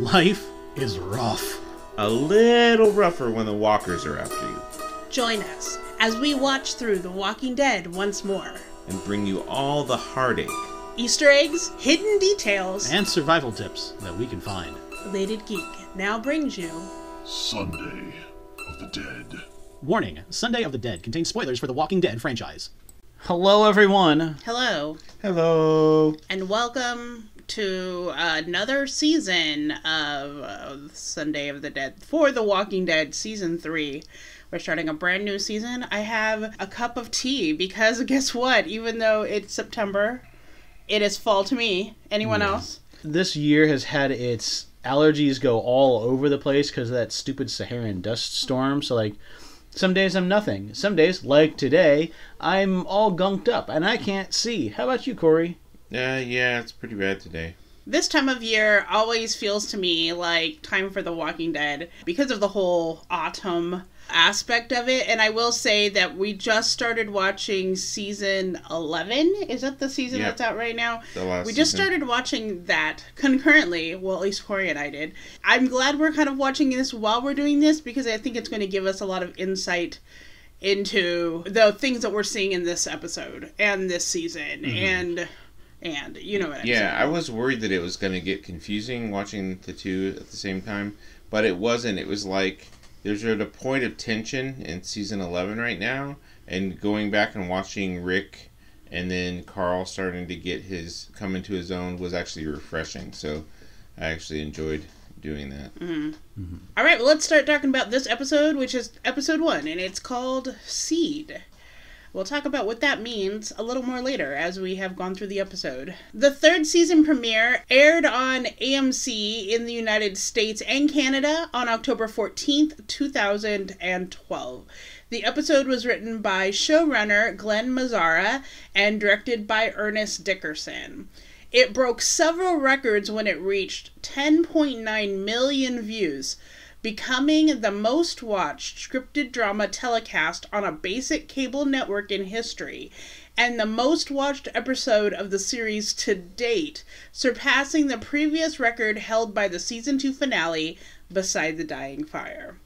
Life is rough. A little rougher when the walkers are after you Join us as we watch through The Walking Dead once more. and bring you all the heartache. Easter eggs, hidden details. And survival tips that we can find. Elated Geek now brings you Sunday of the Dead. Warning Sunday of the Dead contains spoilers for the Walking Dead franchise. Hello, everyone. hello Hello. and welcome to another season of uh, Sunday of the Dead for The Walking Dead season 3. We're starting a brand new season. I have a cup of tea because guess what? Even though it's September, it is fall to me. Anyone else? this year has had its allergies go all over the place because of that stupid Saharan dust storm. So, like, some days I'm nothing. Some days, like today, I'm all gunked up and I can't see. How about you, Corey? Uh, yeah, it's pretty bad today. This time of year always feels to me like time for The Walking Dead because of the whole autumn aspect of it. And I will say that we just started watching season 11. Is that the season Yep. that's out right now? The last we just season. started watching that concurrently. Well, at least Corey and I did. I'm glad we're kind of watching this while we're doing this because I think it's going to give us a lot of insight into the things that we're seeing in this episode and this season and and you know what I'm Yeah, saying. I was worried that it was going to get confusing watching the two at the same time, but it wasn't. It was like there's at a point of tension in season 11 right now, and going back and watching Rick and then Carl starting to get his come into his own was actually refreshing. So I actually enjoyed doing that. Mm-hmm. Mm-hmm. All right, well, let's start talking about this episode, which is episode one, and it's called Seed. We'll talk about what that means a little more later as we have gone through the episode. The third season premiere aired on AMC in the United States and Canada on October 14th, 2012. The episode was written by showrunner Glen Mazzara and directed by Ernest Dickerson. It broke several records when it reached 10.9 million views, becoming the most watched scripted drama telecast on a basic cable network in history, and the most watched episode of the series to date, surpassing the previous record held by the season 2 finale, Beside the Dying Fire.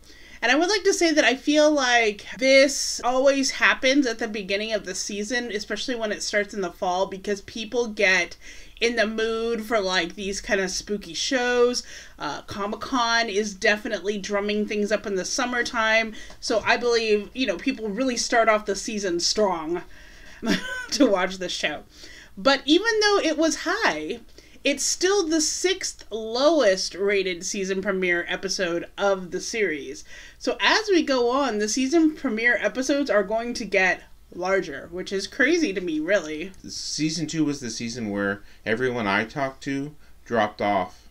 And I would like to say that I feel like this always happens at the beginning of the season, especially when it starts in the fall, because people get in the mood for like these kind of spooky shows. Uh, Comic Con is definitely drumming things up in the summertime. So I believe, you know, people really start off the season strong to watch this show. But even though it was high, it's still the sixth lowest rated season premiere episode of the series. So as we go on, the season premiere episodes are going to get larger, which is crazy to me, really. Season two was the season where everyone I talked to dropped off.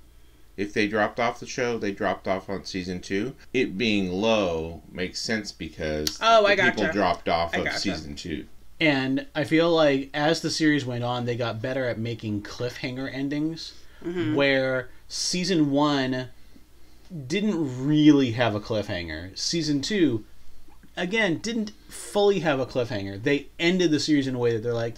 If they dropped off the show, they dropped off on season two. It being low makes sense because Oh, I the people dropped off I of gotcha. season two. And I feel like as the series went on, they got better at making cliffhanger endings, mm-hmm. where season one didn't really have a cliffhanger. Season two, again, didn't fully have a cliffhanger. They ended the series in a way that they're like,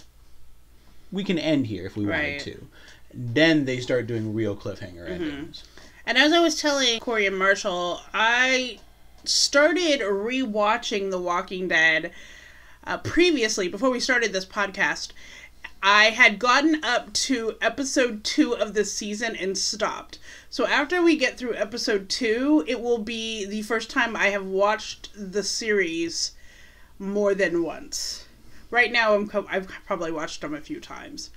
we can end here if we Right. wanted to. Then they start doing real cliffhanger endings. And as I was telling Corey and Marshall, I started rewatching The Walking Dead uh, previously, before we started this podcast. I had gotten up to episode two of the season and stopped. So after we get through episode two, it will be the first time I have watched the series more than once. Right now, I'm I've probably watched them a few times.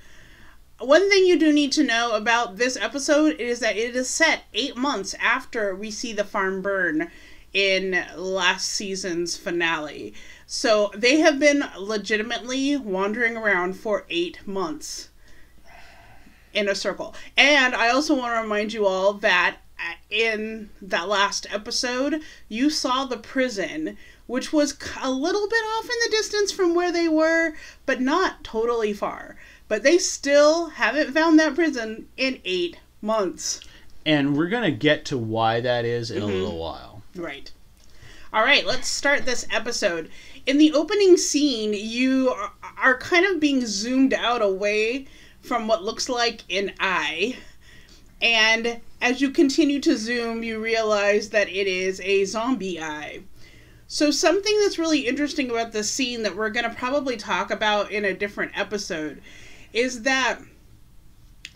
One thing you do need to know about this episode is that it is set eight months after we see the farm burn in last season's finale. So they have been legitimately wandering around for eight months in a circle. And I also want to remind you all that uh, in that last episode, you saw the prison, which was a little bit off in the distance from where they were, but not totally far. But they still haven't found that prison in eight months. And we're going to get to why that is in a little while. Right. All right, let's start this episode. In the opening scene, you are kind of being zoomed out away from what looks like an eye. And as you continue to zoom, you realize that it is a zombie eye. So, something that's really interesting about this scene that we're going to probably talk about in a different episode is that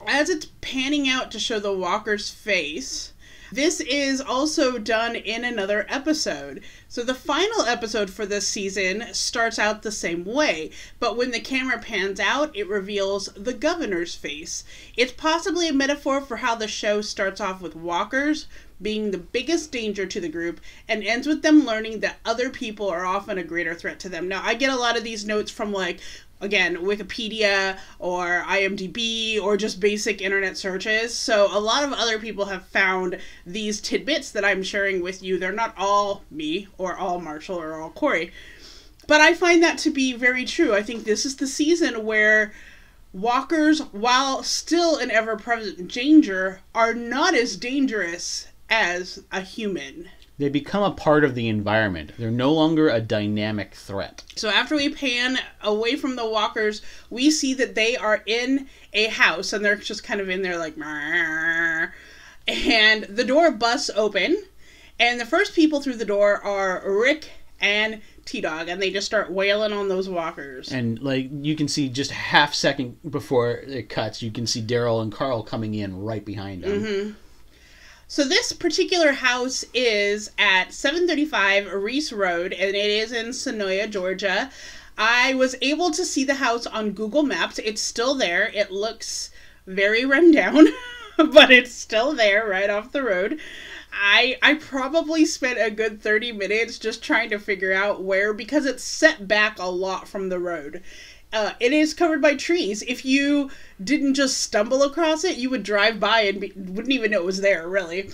as it's panning out to show the walker's face, this is also done in another episode. So the final episode for this season starts out the same way, but when the camera pans out, it reveals the governor's face. It's possibly a metaphor for how the show starts off with walkers being the biggest danger to the group and ends with them learning that other people are often a greater threat to them. Now, I get a lot of these notes from like again wikipedia or imdb or just basic internet searches. So a lot of other people have found these tidbits that i'm sharing with you. They're not all me or all marshall or all corey. But i find that to be very true. I think this is the season where walkers while still an ever-present danger are not as dangerous as a human They become a part of the environment. They're no longer a dynamic threat. So after we pan away from the walkers, we see that they are in a house and they're just kind of in there like and the door busts open and the first people through the door are Rick and T-Dog and they just start wailing on those walkers. And like you can see just a half second before it cuts, you can see Daryl and Carl coming in right behind them. Mm-hmm. So this particular house is at 735 Reese Road and it is in Senoia, Georgia. I was able to see the house on Google Maps. It's still there. It looks very run down, but it's still there right off the road. I I probably spent a good 30 minutes just trying to figure out where because it's set back a lot from the road. Uh, it is covered by trees. If you didn't just stumble across it, you would drive by and be, wouldn't even know it was there, really.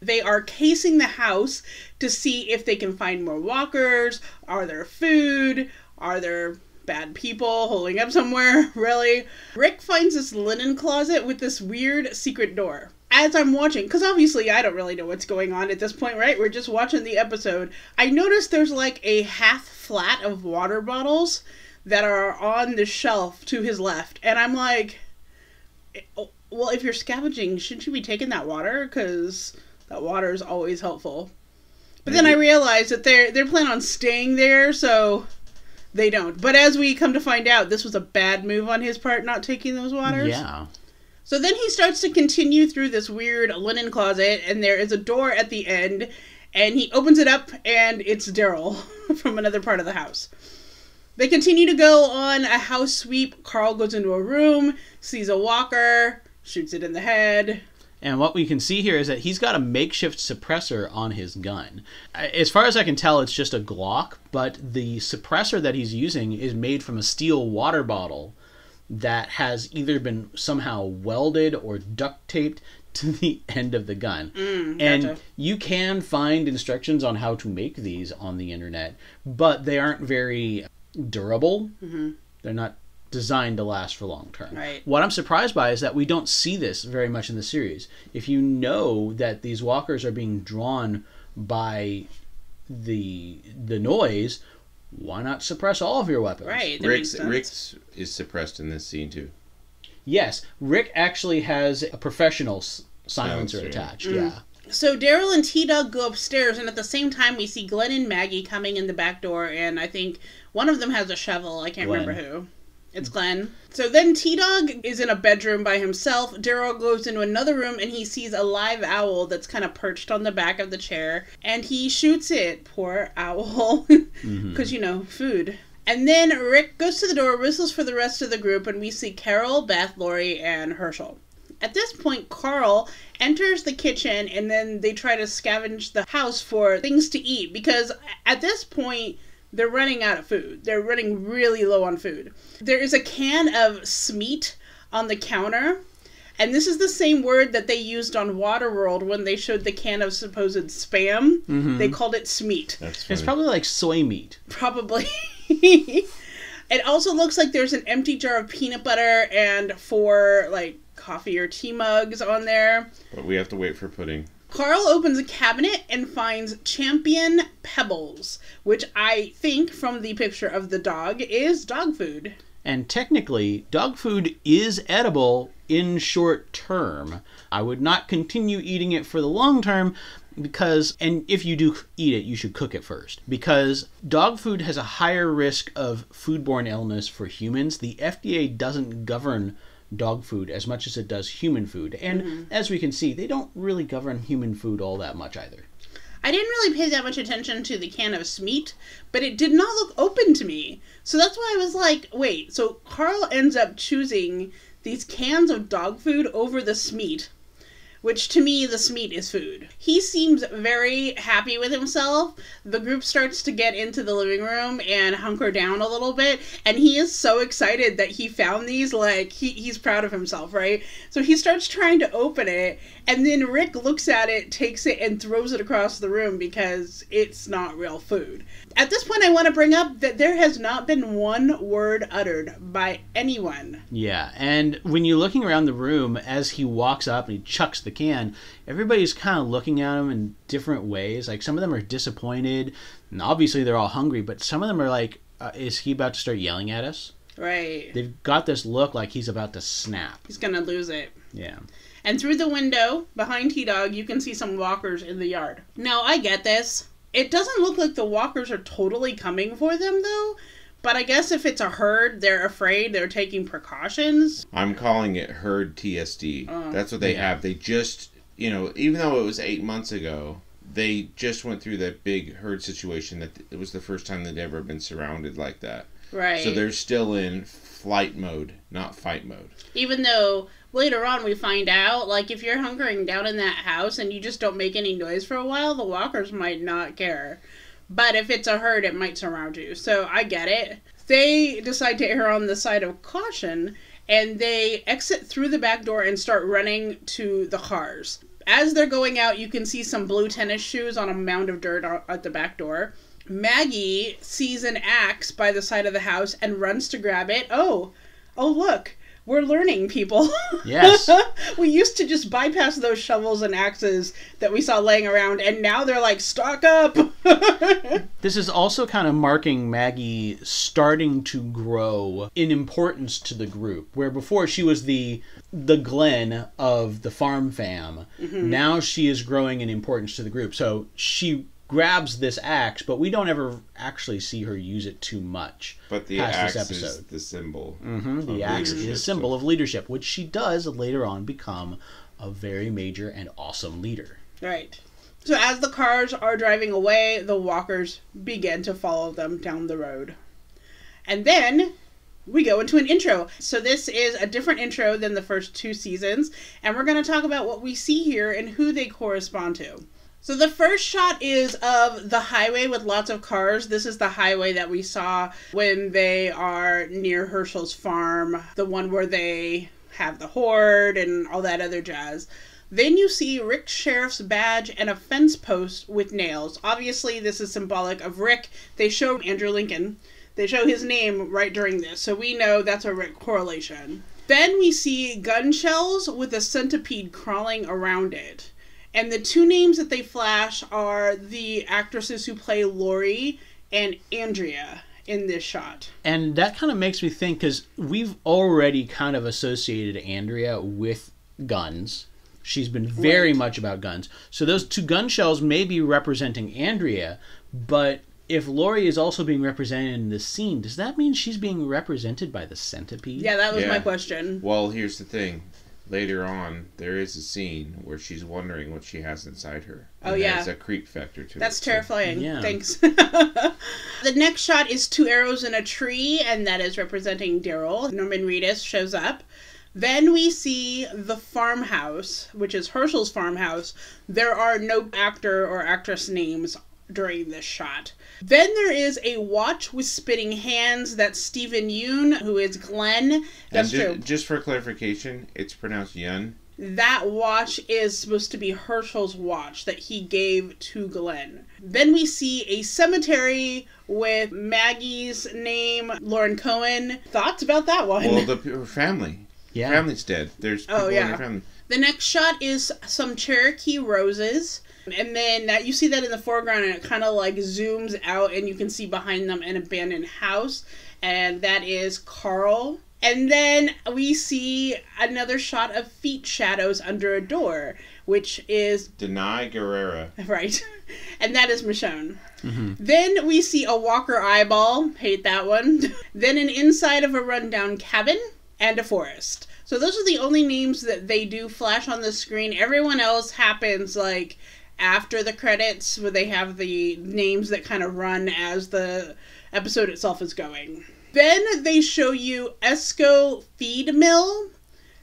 They are casing the house to see if they can find more walkers. Are there food? Are there bad people holding up somewhere? Really? Rick finds this linen closet with this weird secret door. As I'm watching, because obviously I don't really know what's going on at this point, right? We're just watching the episode. I notice there's like a half flat of water bottles that are on the shelf to his left. And I'm like, oh, well, if you're scavenging, shouldn't you be taking that water? Because that water is always helpful. But then I realized that they're they're planning on staying there, so they don't. But as we come to find out, this was a bad move on his part, not taking those waters. Yeah. So then he starts to continue through this weird linen closet, and there is a door at the end, and he opens it up, and it's Daryl from another part of the house. They continue to go on a house sweep. Carl goes into a room, sees a walker, shoots it in the head. And what we can see here is that he's got a makeshift suppressor on his gun. As far as I can tell, it's just a Glock, but the suppressor that he's using is made from a steel water bottle that has either been somehow welded or duct taped to the end of the gun. Mm, and gotcha. you can find instructions on how to make these on the internet, but they aren't very durable. They're not designed to last for long term. Right. What I'm surprised by is that we don't see this very much in the series. If you know that these walkers are being drawn by the the noise, why not suppress all of your weapons? Right. that Rick's. Rick's is suppressed in this scene too. Yes, Rick actually has a professional silencer Silencer. attached. Mm. Yeah. So Daryl and T Dog go upstairs, and at the same time, we see Glenn and Maggie coming in the back door, and I think one of them has a shovel. I can't Glenn. remember who. It's Glenn. So then T Dog is in a bedroom by himself. Daryl goes into another room and he sees a live owl that's kind of perched on the back of the chair, and he shoots it. Poor owl, mm-hmm. because you know food. And then Rick goes to the door, whistles for the rest of the group, and we see Carol, Beth, Lori, and Herschel. At this point, Carl enters the kitchen and then they try to scavenge the house for things to eat because at this point, they're running out of food. They're running really low on food. There is a can of smeat on the counter. And this is the same word that they used on Waterworld when they showed the can of supposed spam. Mm-hmm. They called it smeat. It's probably like soy meat. Probably. it also looks like there's an empty jar of peanut butter and four like coffee or tea mugs on there. but we have to wait for pudding. Carl opens a cabinet and finds champion pebbles, which I think from the picture of the dog is dog food. And technically, dog food is edible in short term. I would not continue eating it for the long term because and if you do eat it you should cook it first because dog food has a higher risk of foodborne illness for humans the fda doesn't govern dog food as much as it does human food. And mm-hmm. as we can see they don't really govern human food all that much either. I didn't really pay that much attention to the can of Smeat, but it did not look open to me. So that's why I was like, wait, so Carl ends up choosing these cans of dog food over the Smeat, which to me, this meat is food. He seems very happy with himself. The group starts to get into the living room and hunker down a little bit, and he is so excited that he found these. Like, he, he's proud of himself, right? So he starts trying to open it, and then Rick looks at it, takes it, and throws it across the room because it's not real food. At this point, I want to bring up that there has not been one word uttered by anyone. Yeah, and when you're looking around the room as he walks up and he chucks the can, everybody's kind of looking at him in different ways. Like some of them are disappointed, and obviously they're all hungry, but some of them are like, uh, is he about to start yelling at us? Right. They've got this look like he's about to snap. He's gonna lose it. Yeah. And through the window behind T Dog, you can see some walkers in the yard. Now, I get this. It doesn't look like the walkers are totally coming for them, though. But I guess if it's a herd, they're afraid, they're taking precautions. I'm calling it herd TSD. Oh. That's what they Yeah. have. They just, you know, even though it was eight months ago, they just went through that big herd situation that it was the first time they'd ever been surrounded like that. Right. So they're still in flight mode, not fight mode. Even though later on we find out, like, if you're hunkering down in that house and you just don't make any noise for a while, the walkers might not care. But if it's a herd, it might surround you. So I get it. They decide to err on the side of caution and they exit through the back door and start running to the cars. As they're going out, you can see some blue tennis shoes on a mound of dirt at the back door. Maggie sees an axe by the side of the house and runs to grab it. Oh, oh, look, we're learning, people. Yes. we used to just bypass those shovels and axes that we saw laying around, and now they're like, stock up! This is also kind of marking Maggie starting to grow in importance to the group. Where before she was the the Glenn of the farm fam, mm-hmm. now she is growing in importance to the group. So she grabs this axe, but we don't ever actually see her use it too much. But the Past axe this is the symbol. hmm The of axe is leadership, a symbol so- of leadership, which she does later on become a very major and awesome leader. right. So as the cars are driving away, the walkers begin to follow them down the road. And then we go into an intro. So this is a different intro than the first two seasons, and we're going to talk about what we see here and who they correspond to. So the first shot is of the highway with lots of cars. This is the highway that we saw when they are near Herschel's farm, the one where they have the horde and all that other jazz. Then you see Rick Sheriff's badge and a fence post with nails. Obviously, this is symbolic of Rick. They show Andrew Lincoln. They show his name right during this, so we know that's a Rick correlation. Then we see gun shells with a centipede crawling around it. And the two names that they flash are the actresses who play Lori and Andrea in this shot. And that kind of makes me think because we've already kind of associated Andrea with guns. She's been very Right. much about guns. So those two gun shells may be representing Andrea, but if Lori is also being represented in this scene, does that mean she's being represented by the centipede? Yeah, that was my question. Well, here's the thing. Later on, there is a scene where she's wondering what she has inside her. Oh, yeah. There's a creep factor to it. That's so- terrifying. Yeah. Thanks. the next shot is two arrows in a tree, and that is representing Daryl. Norman Reedus shows up. Then we see the farmhouse, which is Herschel's farmhouse. There are no actor or actress names during this shot. Then there is a watch with spitting hands. That's Steven Yeun, who is Glenn. And That's ju- true. just for clarification, it's pronounced Yun. that watch is supposed to be Herschel's watch that he gave to Glenn. Then we see a cemetery with Maggie's name, Lauren Cohan. Thoughts about that one? Well, the family. Yeah. Family's dead. There's oh, people Oh, in yeah. her family. The next shot is some Cherokee roses. And then that you see that in the foreground and it kind of like zooms out and you can see behind them an abandoned house. And that is Carl And then we see another shot of feet shadows under a door, which is Danai Gurira. right, and that is Michonne. Mm-hmm. Then we see a Walker eyeball. Hate that one. then an inside of a rundown cabin and a forest. So those are the only names that they do flash on the screen. Everyone else happens like after the credits, where they have the names that kind of run as the episode itself is going. Then they show you Esco Feed Mill,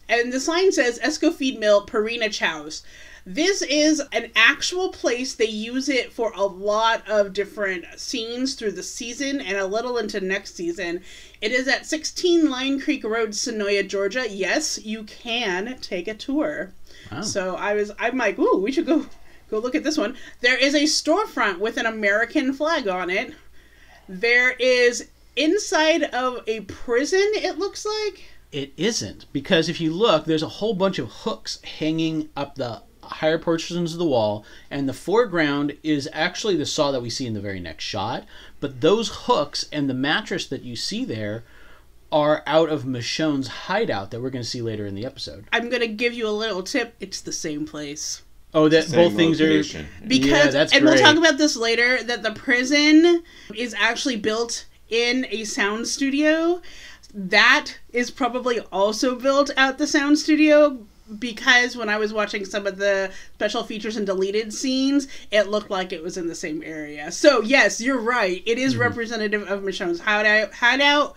and the sign says Esco Feed Mill Purina Chows. This is an actual place. They use it for a lot of different scenes through the season and a little into next season. It is at 16 Line Creek Road, Senoia, Georgia. Yes, you can take a tour. Wow. So I was, I'm like, ooh, we should go go look at this one. There is a storefront with an American flag on it. There is inside of a prison. It looks like. It isn't because if you look, there's a whole bunch of hooks hanging up the higher portions of the wall, and the foreground is actually the saw that we see in the very next shot. But those hooks and the mattress that you see there are out of Michonne's hideout that we're going to see later in the episode. I'm gonna give you a little tip. It's the same place. Oh, that both things location. are because yeah, that's and great. we'll talk about this later that the prison is actually built in a sound studio that is probably also built at the sound studio because when I was watching some of the special features and deleted scenes, it looked like it was in the same area. So yes, you're right. It is Mm-hmm. representative of Michonne's hideout, hideout,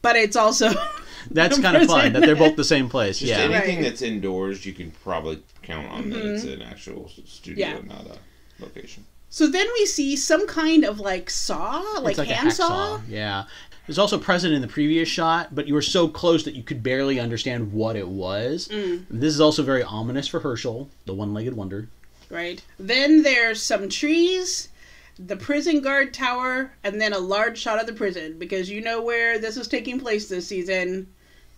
but it's also That's kind of fun that they're both the same place. Just yeah. anything Right. Mm-hmm. that's indoors, you can probably count on that it's an actual studio, Yeah. not a location. So then we see some kind of like saw, like, It's like a handsaw. Yeah. It was also present in the previous shot, but you were so close that you could barely understand what it was. Mm. This is also very ominous for Herschel, the one-legged wonder. right? Then there's some trees, the prison guard tower, and then a large shot of the prison because you know where this is taking place this season,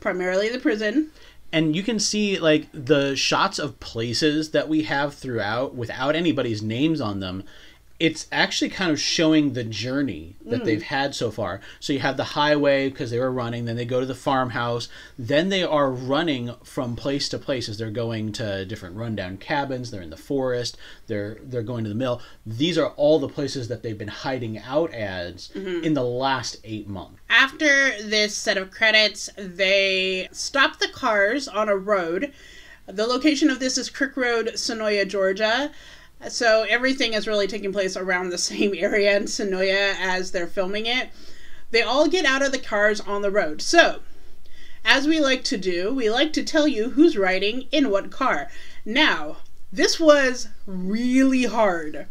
primarily the prison. And you can see like the shots of places that we have throughout without anybody's names on them. It's actually kind of showing the journey that hmm. they've had so far. So you have the highway because they were running, then they go to the farmhouse, then they are running from place to place as they're going to different rundown cabins. They're in the forest. They're they're going to the mill. These are all the places that they've been hiding out as mm-hmm. in the last eight months. After this set of credits, they stop the cars on a road. The location of this is Crick Road, Senoia, Georgia. So everything is really taking place around the same area in Senoia as they're filming it. They all get out of the cars on the road. So, as we like to do, we like to tell you who's riding in what car. Now, this was really hard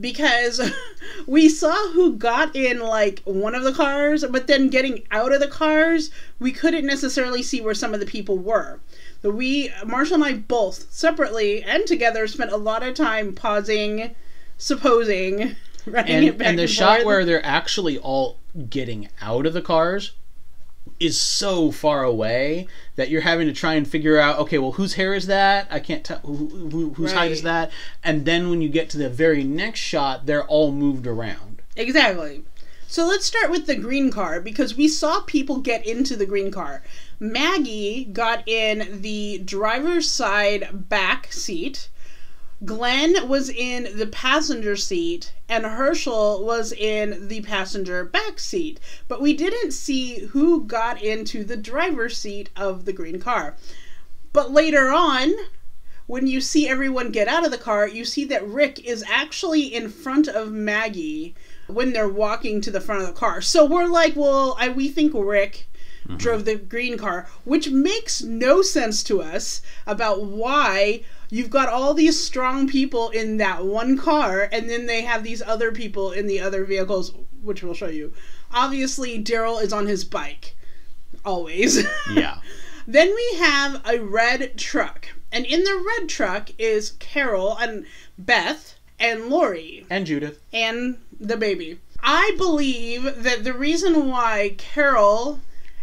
because we saw who got in like one of the cars, but then getting out of the cars, we couldn't necessarily see where some of the people were. We, Marshall and I both separately and together, spent a lot of time pausing, supposing, running and, it back and the and shot forth. where they're actually all getting out of the cars is so far away that you're having to try and figure out okay well whose hair is that i can't tell who, who, whose height is that and then when you get to the very next shot they're all moved around Exactly. So let's start with the green car because we saw people get into the green car. Maggie got in the driver's side back seat. Glenn was in the passenger seat and Herschel was in the passenger back seat. But we didn't see who got into the driver's seat of the green car. But later on, when you see everyone get out of the car, you see that Rick is actually in front of Maggie when they're walking to the front of the car. So we're like, well, I, we think Rick drove the green car, which makes no sense to us about why you've got all these strong people in that one car and then they have these other people in the other vehicles, which we'll show you. Obviously, Daryl is on his bike. Always. yeah Then we have a red truck. And in the red truck is Carol and Beth and Lori and judith and the baby. I believe that the reason why Carol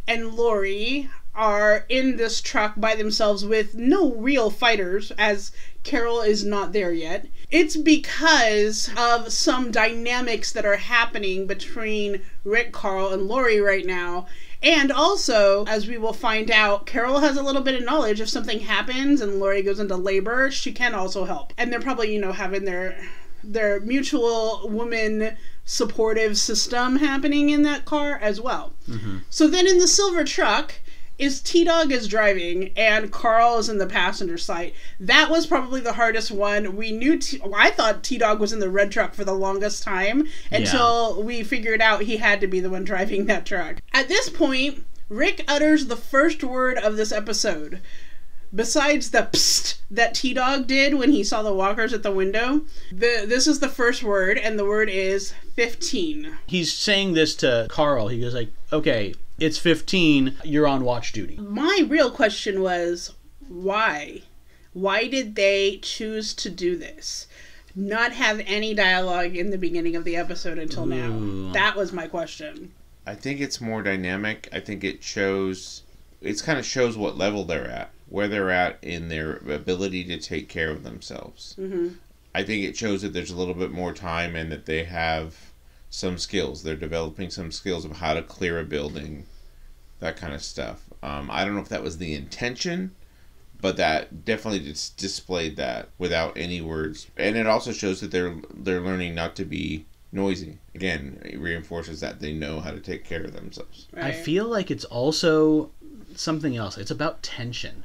and Lori are in this truck by themselves with no real fighters, as Carol is not there yet, it's because of some dynamics that are happening between Rick, Carl, and Lori right now. And also, as we will find out, Carol has a little bit of knowledge. If something happens and Lori goes into labor, she can also help. And they're probably, you know, having their their mutual woman supportive system happening in that car as well. Mm-hmm. So then in the silver truck is T Dog is driving and Carl is in the passenger side. That was probably the hardest one. We knew I thought T Dog was in the red truck for the longest time until we figured out he had to be the one driving that truck. At this point, Rick utters the first word of this episode. Besides the psst that T Dog did when he saw the walkers at the window, the this is the first word, and the word is fifteen. He's saying this to Carl. He goes like, "Okay, it's 15. You're on watch duty." My real question was why? Why did they choose to do this? Not have any dialogue in the beginning of the episode until now. That was my question. I think it's more dynamic. I think it shows, it's kind of shows what level they're at, where they're at in their ability to take care of themselves. Mm-hmm. I think it shows that there's a little bit more time and that they have some skills. They're developing some skills of how to clear a building, that kind of stuff. Um, I don't know if that was the intention, but that definitely dis- displayed that without any words. And it also shows that they're they're learning not to be noisy. Again, it reinforces that they know how to take care of themselves. I feel like it's also something else. It's about tension.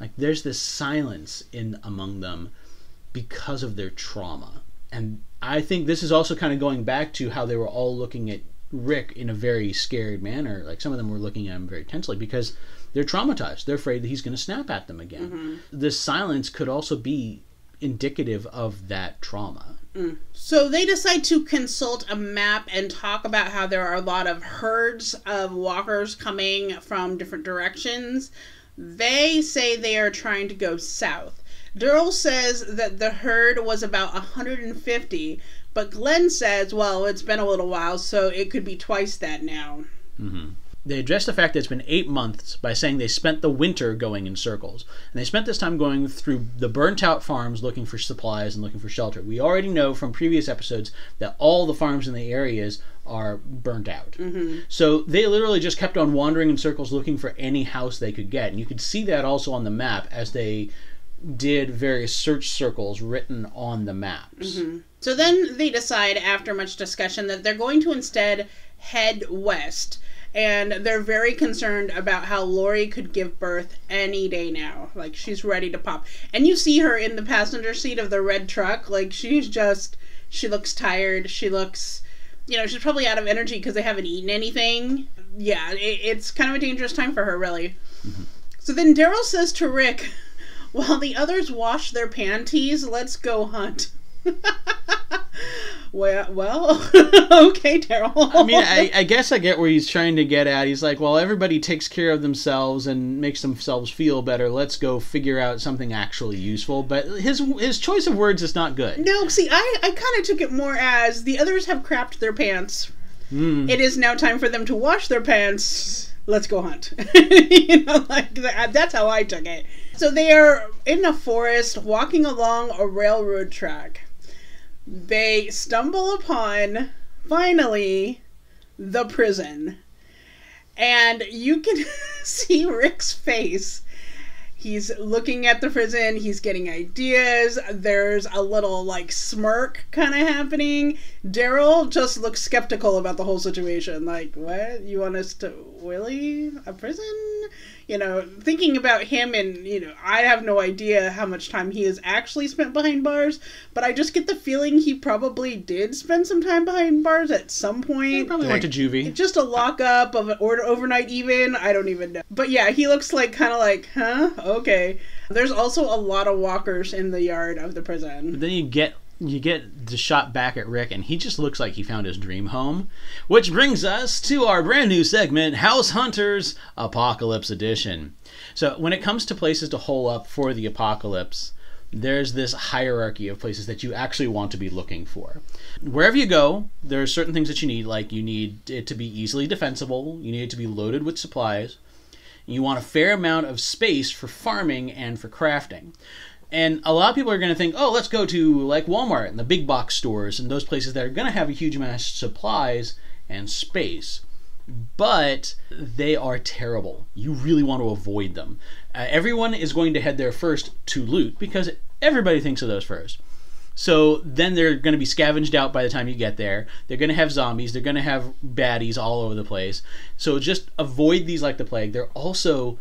Like there's this silence in among them because of their trauma. And I think this is also kind of going back to how they were all looking at Rick in a very scared manner. Like some of them were looking at him very tensely because they're traumatized. They're afraid that he's going to snap at them again. Mm-hmm. This silence could also be indicative of that trauma. Mm. So they decide to consult a map and talk about how there are a lot of herds of walkers coming from different directions. They say they are trying to go south. Daryl says that the herd was about 150, but Glenn says, well, it's been a little while, so it could be twice that now. Mm-hmm. They address the fact that it's been eight months by saying they spent the winter going in circles. And they spent this time going through the burnt out farms looking for supplies and looking for shelter. We already know from previous episodes that all the farms in the areas are burnt out. Mm-hmm. So they literally just kept on wandering in circles looking for any house they could get. And you could see that also on the map as they did various search circles written on the maps. Mm-hmm. So then they decide, after much discussion, that they're going to instead head west. And they're very concerned about how Lori could give birth any day now. Like, she's ready to pop. And you see her in the passenger seat of the red truck. Like, she's just, she looks tired. She looks, you know, she's probably out of energy because they haven't eaten anything. Yeah, it, it's kind of a dangerous time for her, really. Mm-hmm. So then Daryl says to Rick, while the others wash their panties, let's go hunt. well, well, okay, Daryl. I mean, I, I guess I get where he's trying to get at. He's like, well, everybody takes care of themselves and makes themselves feel better. Let's go figure out something actually useful. But his his choice of words is not good. no, see, I, I kind of took it more as the others have crapped their pants. Hmm. It is now time for them to wash their pants. Let's go hunt. you know, like uh, that's how I took it. So they are in a forest walking along a railroad track. They stumble upon, finally, the prison. And you can see Rick's face. He's looking at the prison, he's getting ideas. There's a little like smirk kind of happening. Daryl just looks skeptical about the whole situation. Like, what? You want us to really? A prison? You know, thinking about him and, you know, I have no idea how much time he has actually spent behind bars, but I just get the feeling he probably did spend some time behind bars at some He point probably went to juvie. just a lockup of an order overnight even i don't even know. But yeah he looks like kind of like huh? Okay. There's also a lot of walkers in the yard of the prison. Then you get you get the shot back at Rick, and he just looks like he found his dream home. Which brings us to our brand new segment, House Hunters Apocalypse Edition. So when it comes to places to hole up for the apocalypse, there's this hierarchy of places that you actually want to be looking for. Wherever you go, there are certain things that you need, like you need it to be easily defensible, you need it to be loaded with supplies, you want a fair amount of space for farming and for crafting. And a lot of people are going to think, oh, let's go to like Walmart and the big box stores and those places that are going to have a huge amount of supplies and space. but they are terrible. You really want to avoid them. Uh, everyone is going to head there first to loot because everybody thinks of those first. So then they're going to be scavenged out by the time you get there. They're going to have zombies. They're going to have baddies all over the place. So just avoid these like the plague. They're also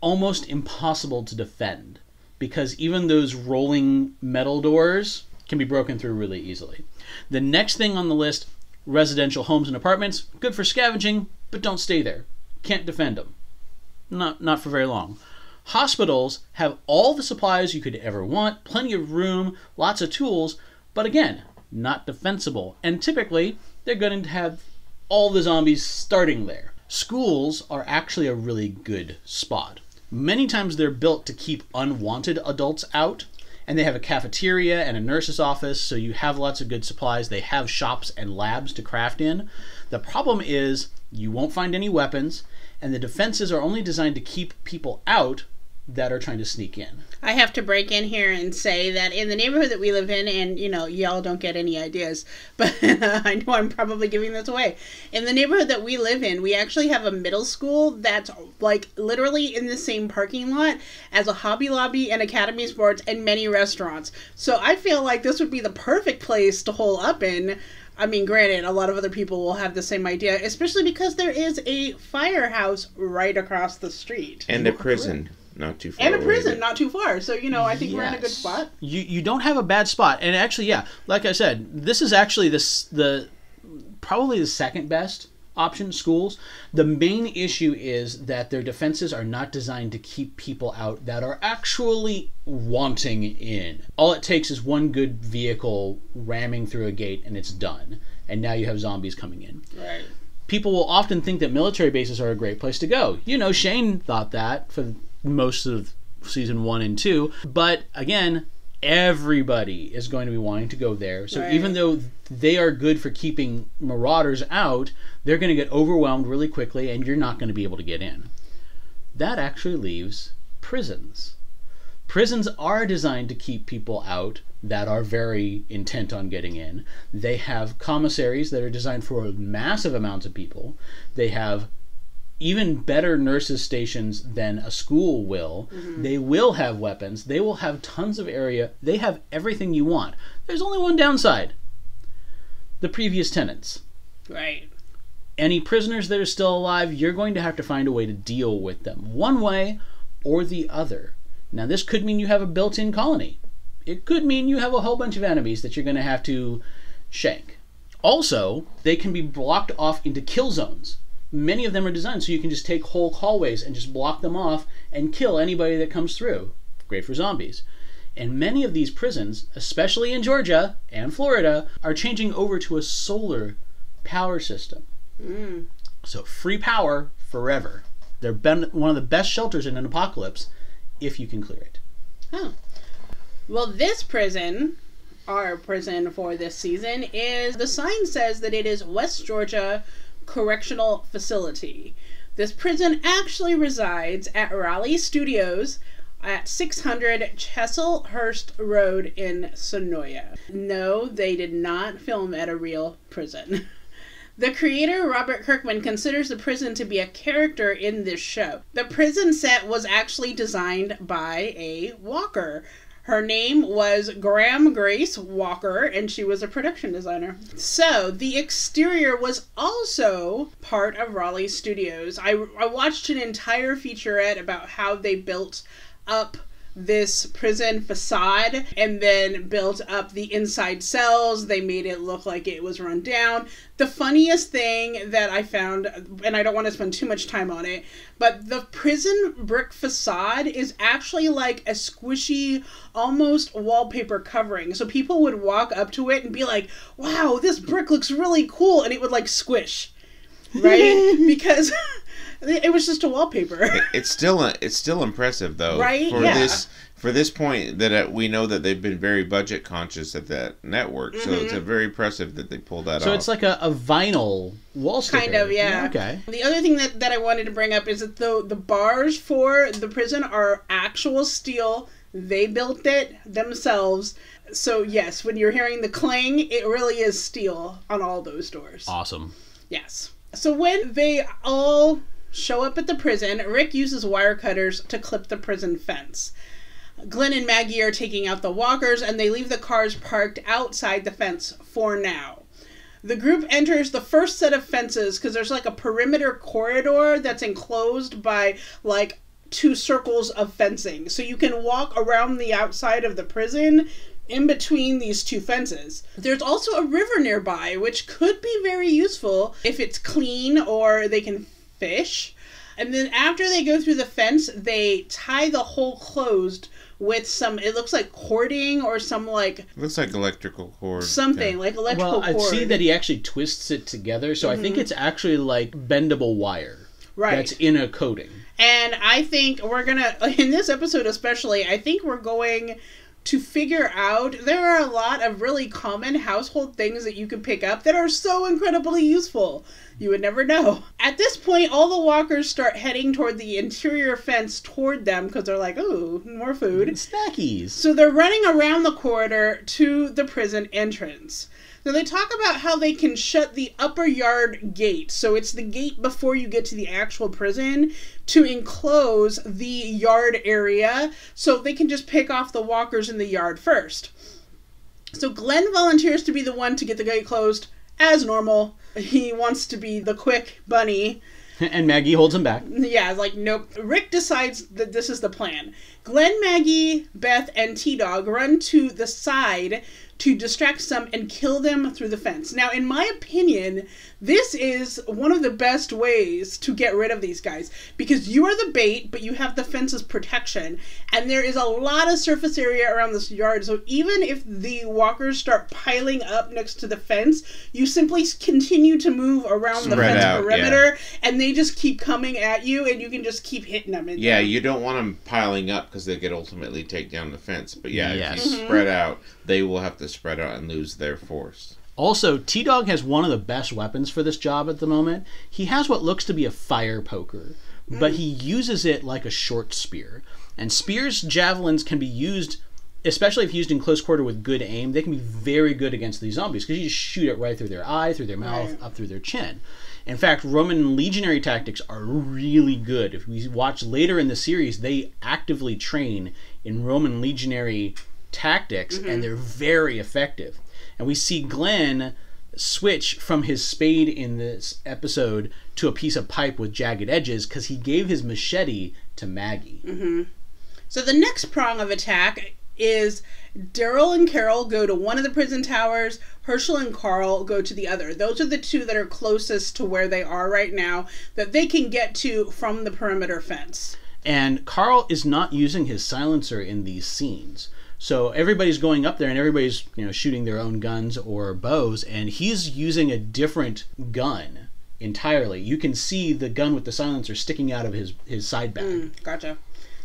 almost impossible to defend because even those rolling metal doors can be broken through really easily. The next thing on the list residential homes and apartments, good for scavenging, but don't stay there. Can't defend them. Not, not for very long. Hospitals have all the supplies you could ever want, plenty of room, lots of tools, but again, not defensible. And typically, they're going to have all the zombies starting there. Schools are actually a really good spot. Many times they're built to keep unwanted adults out, and they have a cafeteria and a nurse's office, so you have lots of good supplies. They have shops and labs to craft in. The problem is you won't find any weapons, and the defenses are only designed to keep people out that are trying to sneak in. I have to break in here and say that in the neighborhood that we live in, and you know, y'all don't get any ideas, but I know I'm probably giving this away. In the neighborhood that we live in, we actually have a middle school that's like literally in the same parking lot as a Hobby Lobby and Academy Sports and many restaurants. So I feel like this would be the perfect place to hole up in. I mean, granted, a lot of other people will have the same idea, especially because there is a firehouse right across the street. And a prison not too far. And a prison not too far. So, you know, I think yes. we're in a good spot. You you don't have a bad spot. And actually, yeah, like I said, this is actually this the probably the second best option schools. The main issue is that their defenses are not designed to keep people out that are actually wanting in. All it takes is one good vehicle ramming through a gate and it's done. And now you have zombies coming in. Right people will often think that military bases are a great place to go. You know, Shane thought that for most of season one and two. But again, everybody is going to be wanting to go there. So right. even though they are good for keeping marauders out, they're going to get overwhelmed really quickly and you're not going to be able to get in. That actually leaves prisons. Prisons are designed to keep people out that are very intent on getting in. They have commissaries that are designed for massive amounts of people. They have even better nurses stations than a school will. Mm-hmm. They will have weapons. They will have tons of area. They have everything you want. There's only one downside. The previous tenants. Right. Any prisoners that are still alive, you're going to have to find a way to deal with them, one way or the other. Now, this could mean you have a built in colony. It could mean you have a whole bunch of enemies that you're going to have to shank. Also, they can be blocked off into kill zones many of them are designed so you can just take whole hallways and just block them off and kill anybody that comes through. Great for zombies. And many of these prisons, especially in Georgia and Florida, are changing over to a solar power system. Mm. So free power forever. They're one of the best shelters in an apocalypse if you can clear it. Huh. Well, this prison, our prison for this season, is the sign says that it is West Georgia Correctional Facility. This prison actually resides at Raleigh Studios at 600 Chestlehurst Road in Senoia. No, they did not film at a real prison. The creator, Robert Kirkman, considers the prison to be a character in this show. The prison set was actually designed by a walker her name was Graham Grace Walker, and she was a production designer. So, the exterior was also part of Raleigh Studios. I, I watched an entire featurette about how they built up this prison facade and then built up the inside cells. They made it look like it was run down. The funniest thing that I found, and I don't want to spend too much time on it, but the prison brick facade is actually like a squishy, almost wallpaper covering. So people would walk up to it and be like, wow, this brick looks really cool. And it would like squish. Right? because it was just a wallpaper. it's still it's still impressive though, right? For yeah. this for this point that uh, we know that they've been very budget conscious at that network, mm-hmm. so it's a mm-hmm. very impressive that they pulled that so off. So it's like a, a vinyl wall sticker. Kind of, yeah. yeah. Okay. The other thing that, that I wanted to bring up is that the the bars for the prison are actual steel. They built it themselves. So yes, when you're hearing the clang, it really is steel on all those doors. Awesome. Yes. So when they all show up at the prison, Rick uses wire cutters to clip the prison fence. Glenn and Maggie are taking out the walkers and they leave the cars parked outside the fence for now. The group enters the first set of fences because there's like a perimeter corridor that's enclosed by like two circles of fencing. So you can walk around the outside of the prison in between these two fences. There's also a river nearby, which could be very useful if it's clean or they can fish. And then after they go through the fence, they tie the hole closed with some it looks like cording or some like Looks like electrical cord. something Yeah. like electrical Well, I cord. see that he actually twists it together, so I think mm-hmm. it's actually like bendable wire right. that's in a coating. And I think we're gonna, in this episode especially, I think we're going to figure out there are a lot of really common household things that you can pick up that are so incredibly useful. You would never know. At this point, all the walkers start heading toward the interior fence toward them because they're like, ooh, more food. Snackies. So they're running around the corridor to the prison entrance. So they talk about how they can shut the upper yard gate. So it's the gate before you get to the actual prison to enclose the yard area so they can just pick off the walkers in the yard first. So Glenn volunteers to be the one to get the gate closed as normal. He wants to be the quick bunny and Maggie holds him back. yeah, it's like nope. Rick decides that this is the plan. Glenn, Maggie, Beth, and T Dog run to the side to distract some and kill them through the fence. Now, in my opinion, this is one of the best ways to get rid of these guys because you are the bait, but you have the fence's protection, and there is a lot of surface area around this yard. So even if the walkers start piling up next to the fence, you simply continue to move around the Spread fence out, yeah. perimeter, and they just keep coming at you, and you can just keep hitting them. And Yeah, you don't want them piling up because they could ultimately take down the fence. But yeah, Yes. if you mm-hmm. spread out, they will have to spread out and lose their force. Also, T Dog has one of the best weapons for this job at the moment. He has what looks to be a fire poker, but he uses it like a short spear. And spears, javelins can be used, especially if used in close quarter with good aim, they can be very good against these zombies because you just shoot it right through their eye, through their mouth, Right. up through their chin. In fact, Roman legionary tactics are really good. If we watch later in the series, they actively train in Roman legionary tactics and mm-hmm. they're very effective. And we see Glenn switch from his spade in this episode to a piece of pipe with jagged edges because he gave his machete to Maggie. Mm-hmm. So the next prong of attack is Daryl and Carol go to one of the prison towers. Herschel and Carl go to the other. Those are the two that are closest to where they are right now that they can get to from the perimeter fence. And Carl is not using his silencer in these scenes. So everybody's going up there and everybody's, you know, shooting their own guns or bows and he's using a different gun entirely. You can see the gun with the silencer sticking out of his his side bag. Mm, gotcha.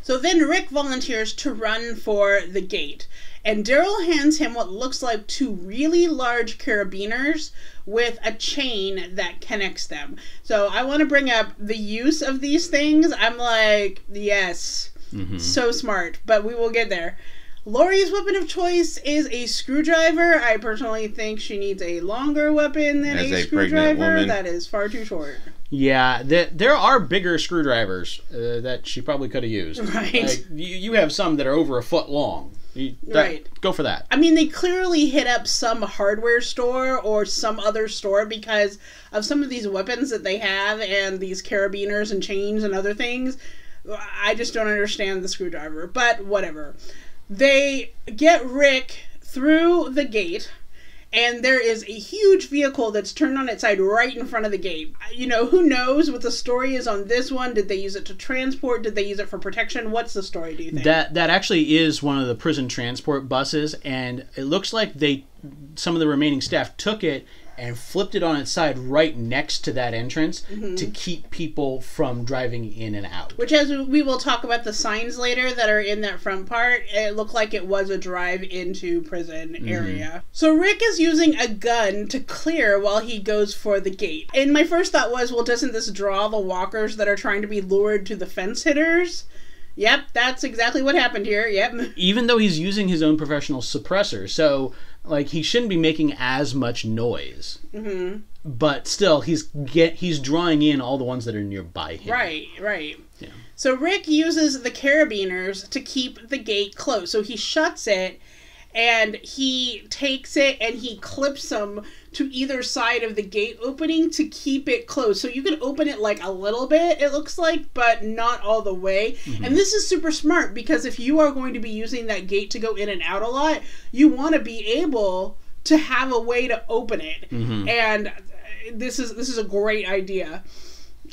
So then Rick volunteers to run for the gate, and Daryl hands him what looks like two really large carabiners with a chain that connects them. So I want to bring up the use of these things. I'm like, yes, mm-hmm. so smart, but we will get there. Lori's weapon of choice is a screwdriver. I personally think she needs a longer weapon than a, a screwdriver. woman. That is far too short. Yeah, th- there are bigger screwdrivers uh, that she probably could have used. Right. Like, you, you have some that are over a foot long. You- that- Right. Go for that. I mean, they clearly hit up some hardware store or some other store because of some of these weapons that they have and these carabiners and chains and other things. I just don't understand the screwdriver, but whatever. They get Rick through the gate. And there is a huge vehicle that's turned on its side right in front of the gate. You know, who knows what the story is on this one? Did they use it to transport? Did they use it for protection? What's the story, do you think? That that actually is one of the prison transport buses, and it looks like they some of the remaining staff took it and flipped it on its side right next to that entrance mm-hmm. to keep people from driving in and out. Which, as we will talk about the signs later that are in that front part, it looked like it was a drive into prison mm-hmm. area. So Rick is using a gun to clear while he goes for the gate. And my first thought was, well, doesn't this draw the walkers that are trying to be lured to the fence hitters? Yep, that's exactly what happened here. Yep. Even though he's using his own professional suppressor, so like he shouldn't be making as much noise. Mm-hmm. but still, he's get he's drawing in all the ones that are nearby him. Right, right. Yeah. So Rick uses the carabiners to keep the gate closed. So he shuts it and he takes it and he clips them to either side of the gate opening to keep it closed. So you can open it like a little bit, it looks like, but not all the way. And this is super smart because if you are going to be using that gate to go in and out a lot, you want to be able to have a way to open it. And uh, this is this is a great idea.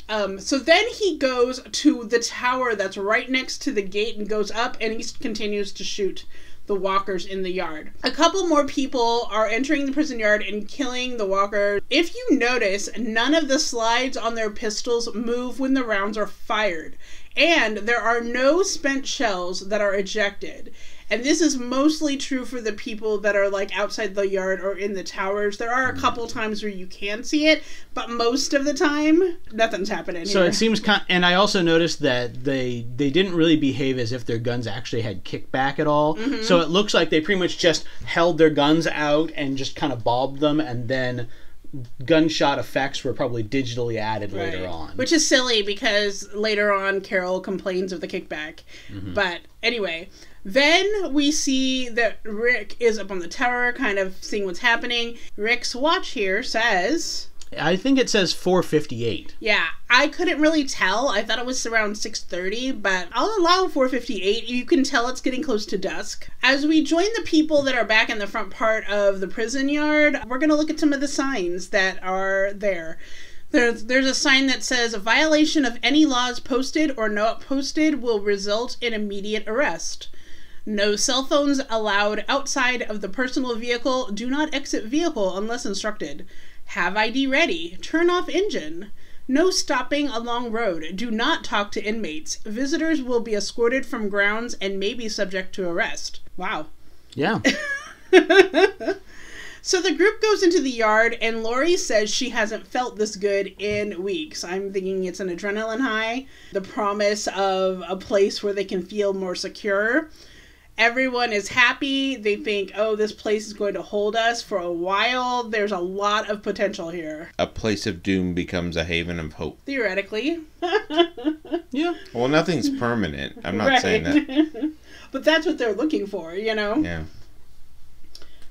Um, so then he goes to the tower that's right next to the gate and goes up and he continues to shoot the walkers in the yard. A couple more people are entering the prison yard and killing the walkers. If you notice, none of the slides on their pistols move when the rounds are fired. And there are no spent shells that are ejected. And this is mostly true for the people that are like outside the yard or in the towers. There are a couple times where you can see it, but most of the time, nothing's happening. So here. it seems kind, and I also noticed that they they didn't really behave as if their guns actually had kickback at all. Mm-hmm. So it looks like they pretty much just held their guns out and just kind of bobbed them, and then gunshot effects were probably digitally added later on. Which is silly because later on Carol complains of the kickback. Mm-hmm. But anyway, then we see that Rick is up on the tower, kind of seeing what's happening. Rick's watch here says. I think it says 458. Yeah, I couldn't really tell. I thought it was around 6:30, but I'll allow 4:58. You can tell it's getting close to dusk. As we join the people that are back in the front part of the prison yard, we're going to look at some of the signs that are there. There's, there's a sign that says a violation of any laws posted or not posted will result in immediate arrest. No cell phones allowed outside of the personal vehicle. Do not exit vehicle unless instructed. Have ID ready. Turn off engine. No stopping along road. Do not talk to inmates. Visitors will be escorted from grounds and may be subject to arrest. Wow. Yeah. So the group goes into the yard, and Lori says she hasn't felt this good in weeks. I'm thinking it's an adrenaline high, the promise of a place where they can feel more secure. Everyone is happy. They think, oh, this place is going to hold us for a while. There's a lot of potential here. A place of doom becomes a haven of hope. Theoretically. yeah. Well, nothing's permanent. I'm not saying that. but that's what they're looking for, you know? Yeah.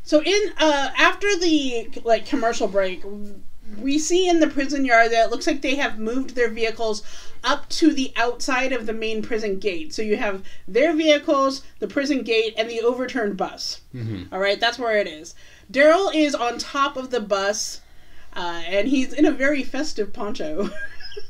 So in uh after the like commercial break, we see in the prison yard that it looks like they have moved their vehicles up to the outside of the main prison gate. So you have their vehicles, the prison gate, and the overturned bus. All right, that's where it is. Daryl is on top of the bus, uh, and he's in a very festive poncho.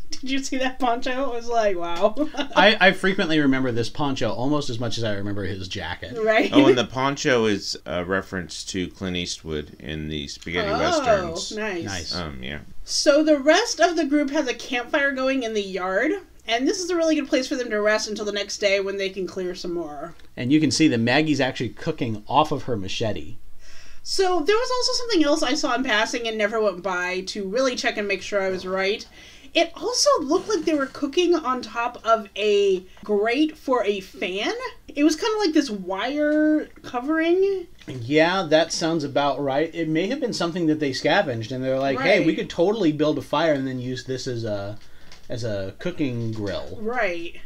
Did you see that poncho? It was like, wow. I, I frequently remember this poncho almost as much as I remember his jacket. right? Oh, and the poncho is a reference to Clint Eastwood in the spaghetti Oh, westerns. nice. Nice. Um, yeah. So the rest of the group has a campfire going in the yard, and this is a really good place for them to rest until the next day when they can clear some more. And you can see that Maggie's actually cooking off of her machete. So there was also something else I saw in passing and never went by to really check and make sure I was right. It also looked like they were cooking on top of a grate for a fan. It was kind of like this wire covering. Yeah, that sounds about right. It may have been something that they scavenged, and they're like, "Hey, we could totally build a fire and then use this as a as a cooking grill." Right.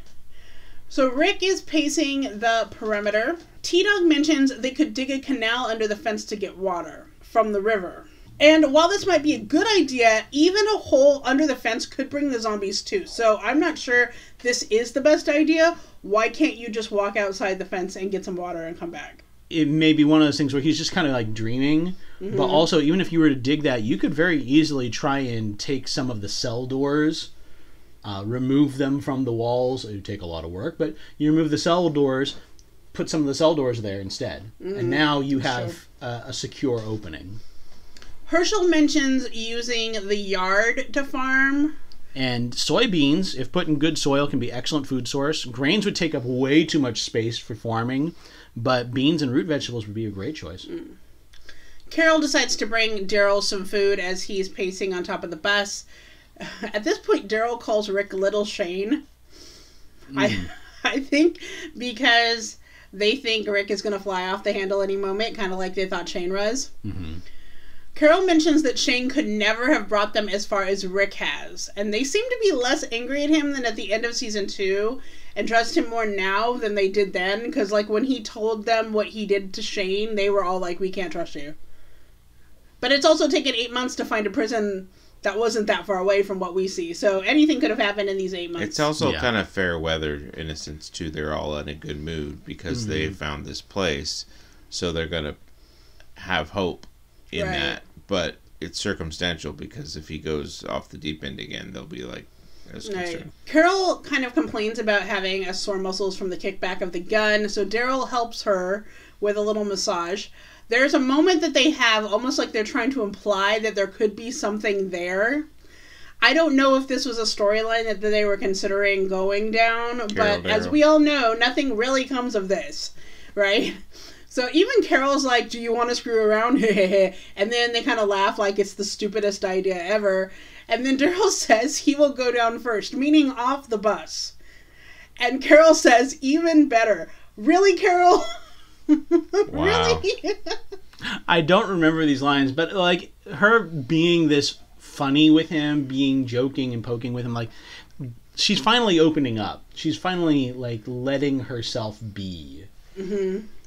So Rick is pacing the perimeter. T Dog mentions they could dig a canal under the fence to get water from the river. And while this might be a good idea, even a hole under the fence could bring the zombies too. So I'm not sure this is the best idea. Why can't you just walk outside the fence and get some water and come back? It may be one of those things where he's just kind of like dreaming, but also even if you were to dig that, you could very easily try and take some of the cell doors, uh, remove them from the walls. It would take a lot of work, but you remove the cell doors, put some of the cell doors there instead, and now you have uh, a secure opening. Herschel mentions using the yard to farm. And soybeans, if put in good soil, can be excellent food source. Grains would take up way too much space for farming, but beans and root vegetables would be a great choice. Mm. Carol decides to bring Daryl some food as he's pacing on top of the bus. At this point, Daryl calls Rick Little Shane. I, mm. I think because they think Rick is going to fly off the handle any moment, kind of like they thought Shane was. Mm-hmm. Carol mentions that Shane could never have brought them as far as Rick has, and they seem to be less angry at him than at the end of season two, and trust him more now than they did then. Because like when he told them what he did to Shane, they were all like, "We can't trust you." But it's also taken eight months to find a prison that wasn't that far away from what we see. So anything could have happened in these eight months. It's also Yeah. kind of fair weather in a sense too. They're all in a good mood because they Mm-hmm. found this place, so they're gonna have hope in Right. that. But it's circumstantial because if he goes off the deep end again, they'll be like, as Right. Carol kind of complains about having a sore muscles from the kickback of the gun, so Daryl helps her with a little massage. There's a moment that they have almost like they're trying to imply that there could be something there. I don't know if this was a storyline that they were considering going down, but as we all know, nothing really comes of this, right? So even Carol's like, "Do you want to screw around?" and then they kind of laugh like it's the stupidest idea ever. And then Daryl says he will go down first, meaning off the bus. And Carol says, "Even better, really, Carol." Really? I don't remember these lines, but like her being this funny with him, being joking and poking with him, like she's finally opening up. She's finally like letting herself be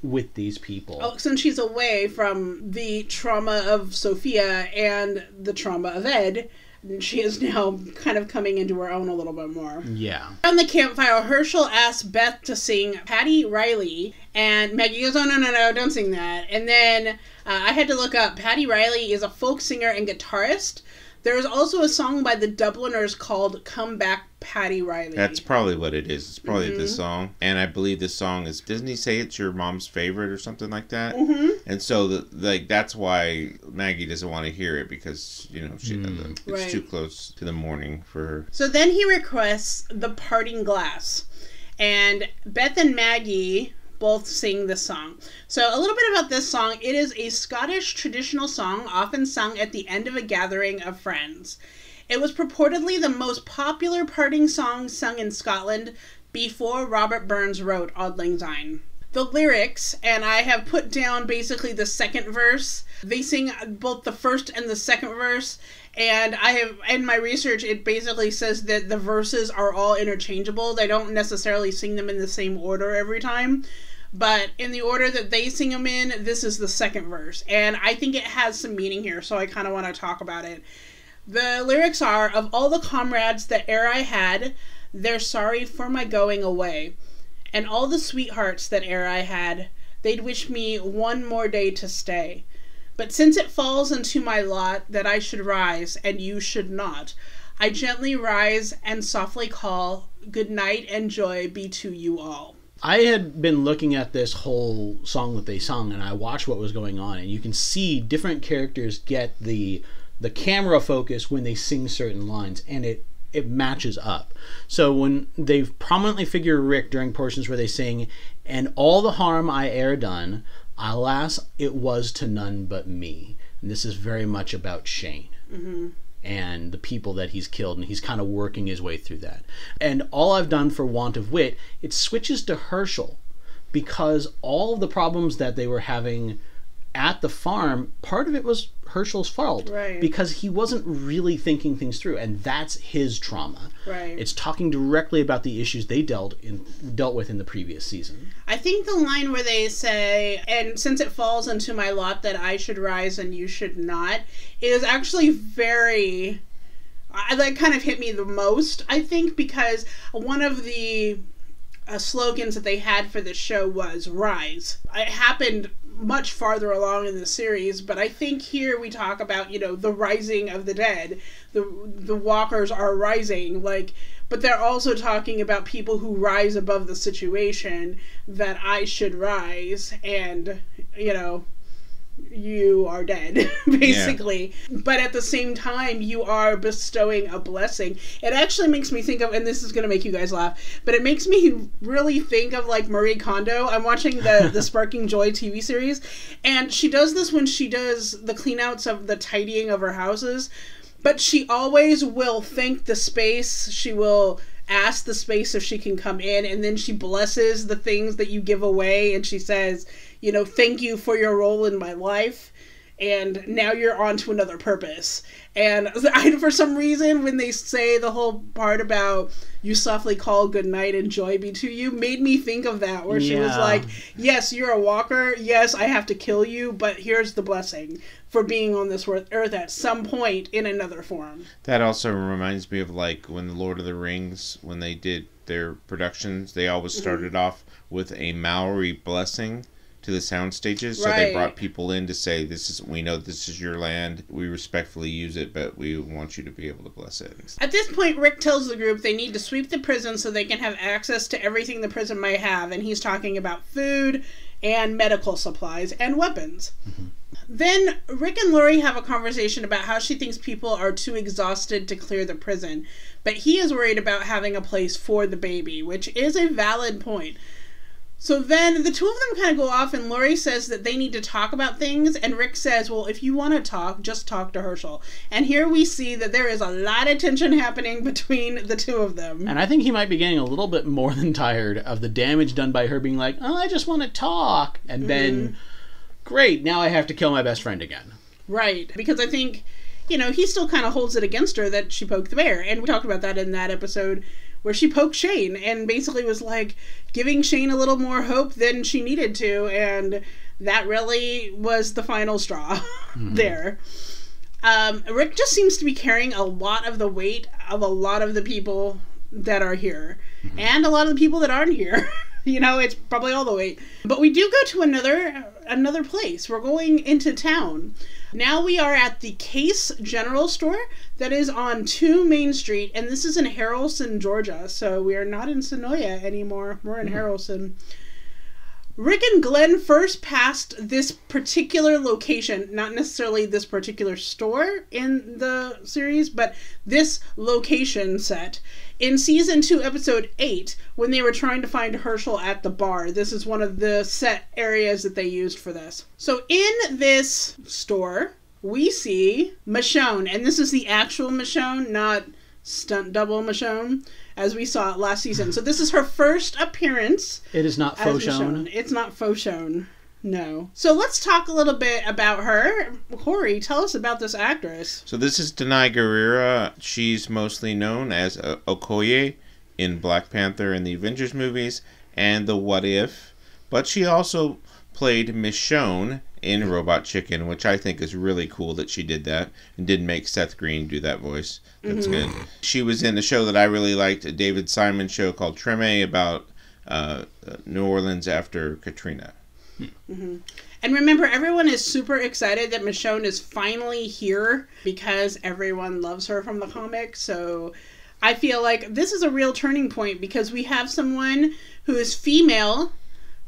with these people. Oh, since she's away from the trauma of Sophia and the trauma of Ed, and she is now kind of coming into her own a little bit more. Yeah. On the campfire, Herschel asks Beth to sing Paddy Reilly, and Maggie goes, "Oh no, no, no, don't sing that." And then uh, I had to look up. Paddy Reilly is a folk singer and guitarist. There is also a song by the Dubliners called "Come Back, Paddy Reilly." That's probably what it is. It's probably Mm-hmm. this song, and I believe this song is. Doesn't he say it's your mom's favorite or something like that? Mm-hmm. And so, the, like, that's why Maggie doesn't want to hear it because you know she it's Right. too close to the mourning for her. So then he requests the parting glass. And Beth and Maggie both sing this song. So a little bit about this song. It is a Scottish traditional song often sung at the end of a gathering of friends. It was purportedly the most popular parting song sung in Scotland before Robert Burns wrote Auld Lang Syne. The lyrics, and I have put down basically the second verse. They sing both the first and the second verse, and I have in my research it basically says that the verses are all interchangeable. They don't necessarily sing them in the same order every time. But in the order that they sing them in, this is the second verse. And I think it has some meaning here, so I kind of want to talk about it. The lyrics are Of all the comrades that e'er I had, they're sorry for my going away. And all the sweethearts that e'er I had, they'd wish me one more day to stay. But since it falls into my lot that I should rise and you should not, I gently rise and softly call, Good night and joy be to you all. I had been looking at this whole song that they sung, and I watched what was going on, and you can see different characters get the the camera focus when they sing certain lines, and it it matches up. So when they've prominently figure Rick during portions where they sing, "And all the harm I e'er done, alas, it was to none but me," and this is very much about Shane mm-hmm. and the people that he's killed, and he's kind of working his way through that. And all I've done for want of wit, it switches to Herschel because all of the problems that they were having at the farm, part of it was Herschel's fault Right. because he wasn't really thinking things through, and that's his trauma. Right. It's talking directly about the issues they dealt in dealt with in the previous season. I think the line where they say, and since it falls into my lot that I should rise and you should not, is actually very. I, that kind of hit me the most, I think, because one of the uh, slogans that they had for the show was rise. It happened much farther along in the series, but I think here we talk about, you know, the rising of the dead. The the walkers are rising like but they're also talking about people who rise above the situation that I should rise and you know you are dead basically. But at the same time you are bestowing a blessing. It actually makes me think of and this is going to make you guys laugh but it makes me really think of like marie kondo. I'm watching the the sparking joy tv series and she does this when she does the cleanouts of the tidying of her houses but she always will thank the space. She will ask the space if she can come in and then she blesses the things that you give away and she says you know thank you for your role in my life and now you're on to another purpose. And I, for some reason, when they say the whole part about you softly call good night and joy be to you, made me think of that, where she was like, Yes, you're a walker. Yes, I have to kill you, but here's the blessing for being on this earth at some point in another form. That also reminds me of like when the Lord of the Rings, when they did their productions, they always mm-hmm. started off with a Maori blessing to the sound stages. So they brought people in to say, "This is we know this is your land. We respectfully use it, but we want you to be able to bless it." At this point, Rick tells the group they need to sweep the prison so they can have access to everything the prison might have, and he's talking about food and medical supplies and weapons. Mm-hmm. Then Rick and Lori have a conversation about how she thinks people are too exhausted to clear the prison, but he is worried about having a place for the baby, which is a valid point. So then the two of them kind of go off, and Lori says that they need to talk about things, and Rick says, Well, if you want to talk, just talk to Herschel. And here we see that there is a lot of tension happening between the two of them. And I think he might be getting a little bit more than tired of the damage done by her being like, oh, I just want to talk. And mm-hmm. then, great, now I have to kill my best friend again. Right. Because I think, you know, he still kind of holds it against her that she poked the bear. And we talked about that in that episode where she poked Shane and basically was like giving Shane a little more hope than she needed to. And that really was the final straw there. Um, Rick just seems to be carrying a lot of the weight of a lot of the people that are here and a lot of the people that aren't here. you know, it's probably all the weight. But we do go to another another place. We're going into town. Now we are at the Case General Store that is on 2 Main Street, and this is in Haralson, Georgia. So we are not in Senoia anymore. We're in mm-hmm. Haralson. Rick and Glenn first passed this particular location, not necessarily this particular store in the series, but this location set in season 2, episode 8, when they were trying to find Herschel at the bar. This is one of the set areas that they used for this. So in this store, we see Michonne, and this is the actual Michonne, not stunt double Michonne, as we saw last season. So this is her first appearance It is not faux shown. It's not faux shown. No. So let's talk a little bit about her. Corey, tell us about this actress. So this is Danai Gurira. She's mostly known as uh, Okoye in Black Panther and the Avengers movies and the What If, but she also played Michonne in Robot Chicken, which I think is really cool that she did that and didn't make Seth Green do that voice. That's good. She was in a show that I really liked, a David Simon show called Treme about uh, New Orleans after Katrina. Mm-hmm. Mm-hmm. And remember, everyone is super excited that Michonne is finally here because everyone loves her from the comic. So I feel like this is a real turning point because we have someone who is female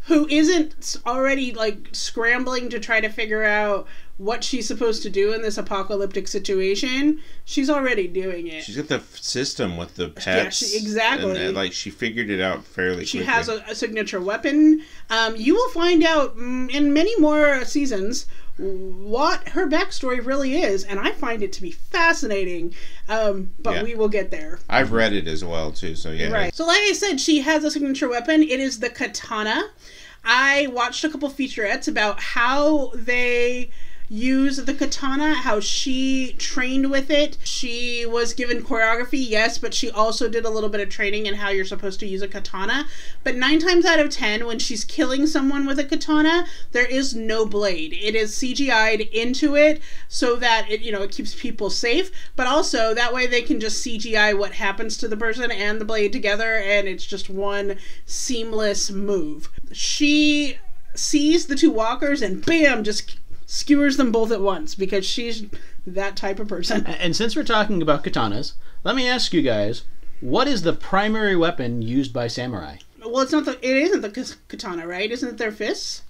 who isn't already like scrambling to try to figure out what she's supposed to do in this apocalyptic situation. She's already doing it. She's got the system with the pets. Yeah, she- exactly. And, uh, like she figured it out fairly She quickly. has a, a signature weapon. Um, you will find out mm, in many more seasons what her backstory really is, and I find it to be fascinating. Um, but Yeah. we will get there. I've read it as well too, so yeah. Right. So, like I said, she has a signature weapon. It is the katana. I watched a couple featurettes about how they use the katana, how she trained with it. She was given choreography, yes, but she also did a little bit of training in how you're supposed to use a katana. But nine times out of ten, when she's killing someone with a katana, there is no blade. It is CGI'd into it so that it, you know, it keeps people safe, but also that way they can just CGI what happens to the person and the blade together, and it's just one seamless move. She sees the two walkers and bam, just skewers them both at once because she's that type of person. And since we're talking about katanas, let me ask you guys, what is the primary weapon used by samurai? Well, it's not the. It isn't the katana, right? Isn't it their fists?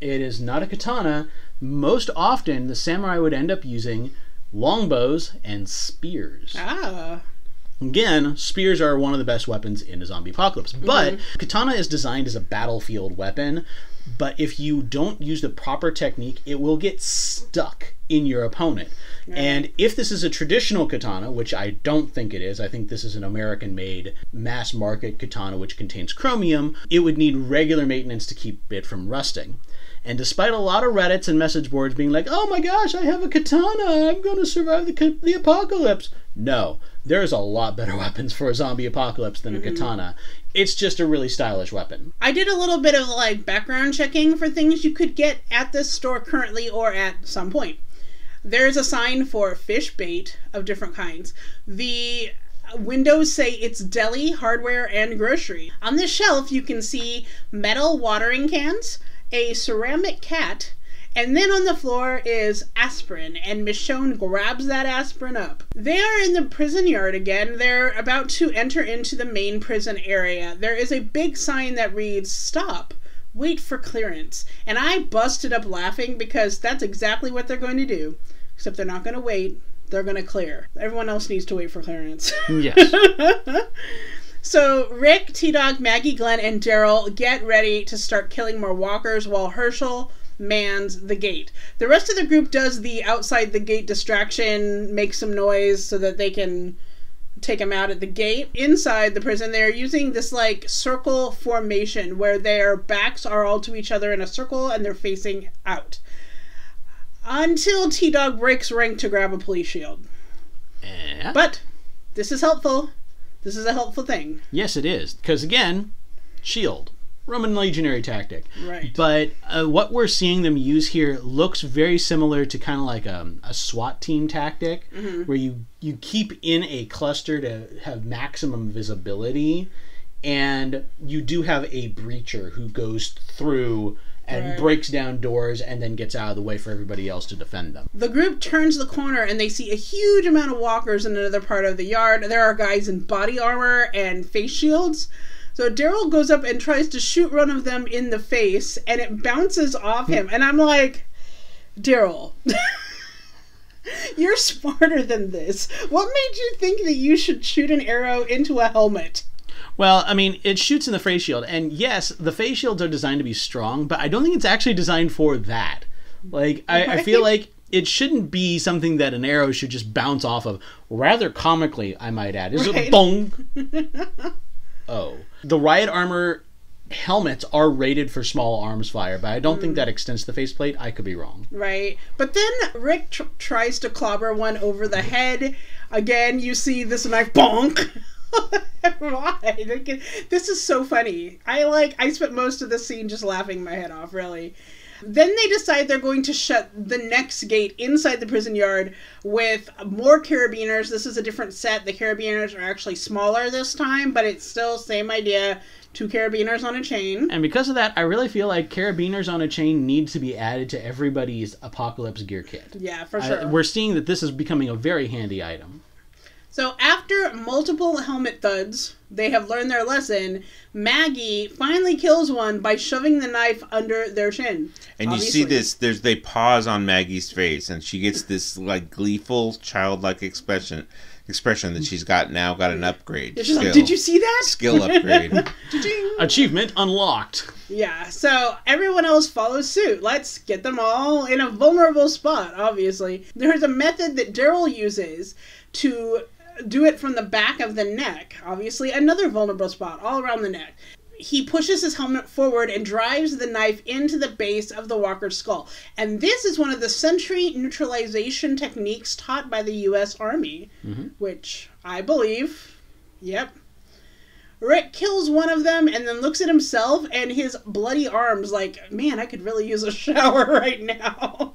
It is not a katana. Most often, the samurai would end up using longbows and spears. Ah, Again, spears are one of the best weapons in a zombie apocalypse. But katana is designed as a battlefield weapon. But if you don't use the proper technique, it will get stuck in your opponent. And if this is a traditional katana, which I don't think it is, I think this is an American made mass market katana which contains chromium, it would need regular maintenance to keep it from rusting. And despite a lot of Reddits and message boards being like, "Oh my gosh, I have a katana. I'm going to survive the the apocalypse." No, there's a lot better weapons for a zombie apocalypse than a mm-hmm. katana. It's just a really stylish weapon. I did a little bit of like background checking for things you could get at this store currently or at some point. There's a sign for fish bait of different kinds. The windows say it's deli, hardware, and grocery. On the shelf, you can see metal watering cans, a ceramic cat, and then on the floor is aspirin, and Michonne grabs that aspirin up. They are in the prison yard again. They're about to enter into the main prison area. There is a big sign that reads, Stop. Wait for clearance. And I busted up laughing because that's exactly what they're going to do. Except they're not going to wait, they're going to clear. Everyone else needs to wait for clearance. Yes. So Rick, T Dog, Maggie, Glenn, and Daryl get ready to start killing more walkers while Herschel mans the gate. The rest of the group does the outside the gate distraction, make some noise so that they can take him out at the gate. Inside the prison, they're using this like circle formation where their backs are all to each other in a circle and they're facing out. Until T Dog breaks rank to grab a police shield. Eh? But this is helpful. This is a helpful thing. Yes, it is. Because again, shield. Roman legionary tactic. Right. But uh, what we're seeing them use here looks very similar to kind of like a, a SWAT team tactic, where you, you keep in a cluster to have maximum visibility, and you do have a breacher who goes through and Right. breaks down doors and then gets out of the way for everybody else to defend them. The group turns the corner and they see a huge amount of walkers in another part of the yard. There are guys in body armor and face shields. So Daryl goes up and tries to shoot one of them in the face and it bounces off him. And I'm like, Daryl, you're smarter than this. What made you think that you should shoot an arrow into a helmet? Well, I mean, it shoots in the face shield, and yes, the face shields are designed to be strong, but I don't think it's actually designed for that. Like, I, I feel like it shouldn't be something that an arrow should just bounce off of. Rather comically, I might add, is Right. it bong? oh, the riot armor helmets are rated for small arms fire, but I don't think hmm. that extends to the faceplate. I could be wrong. Right. But then Rick tr- tries to clobber one over the head. Again, you see this knife bonk. Why? This is so funny. I like. I spent most of the scene just laughing my head off. Really. Then they decide they're going to shut the next gate inside the prison yard with more carabiners. This is a different set. The carabiners are actually smaller this time, but it's still same idea. Two carabiners on a chain. And because of that, I really feel like carabiners on a chain needs to be added to everybody's apocalypse gear kit. Yeah, for I- sure. we're seeing that this is becoming a very handy item. So after multiple helmet thuds, they have learned their lesson. Maggie finally kills one by shoving the knife under their chin. And you see this. There's they pause on Maggie's face, and she gets this like gleeful, childlike expression. Expression that she's got now got an upgrade. She's like, "Did you see that?" skill upgrade? Achievement unlocked. Yeah. So everyone else follows suit. Let's get them all in a vulnerable spot. Obviously, there's a method that Daryl uses to do it from the back of the neck. Obviously, another vulnerable spot all around the neck. He pushes his helmet forward and drives the knife into the base of the walker's skull. And this is one of the sentry neutralization techniques taught by the U.S. Army, mm-hmm. which I believe, yep, Rick kills one of them and then looks at himself and his bloody arms like, man, I could really use a shower right now.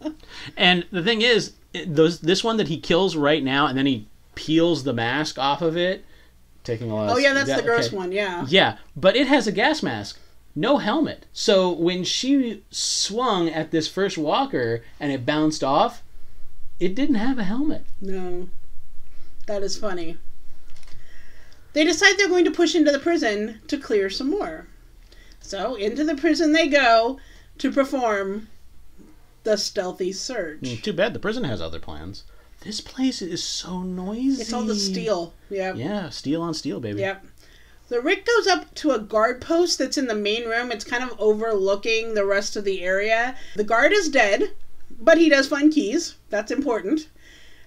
And the thing is, those this one that he kills right now, and then he peels the mask off of it, taking a lot. oh yeah, that's that- the gross okay. one, yeah. Yeah, but it has a gas mask, no helmet. So when she swung at this first walker and it bounced off, it didn't have a helmet. No. That is funny. They decide they're going to push into the prison to clear some more. So into the prison they go to perform the stealthy search. Mm, Too bad the prison has other plans. This place is so noisy. It's all the steel. Yep. Yeah, steel on steel, baby. Yep. The Rick goes up to a guard post that's in the main room. It's kind of overlooking the rest of the area. The guard is dead, but he does find keys. That's important.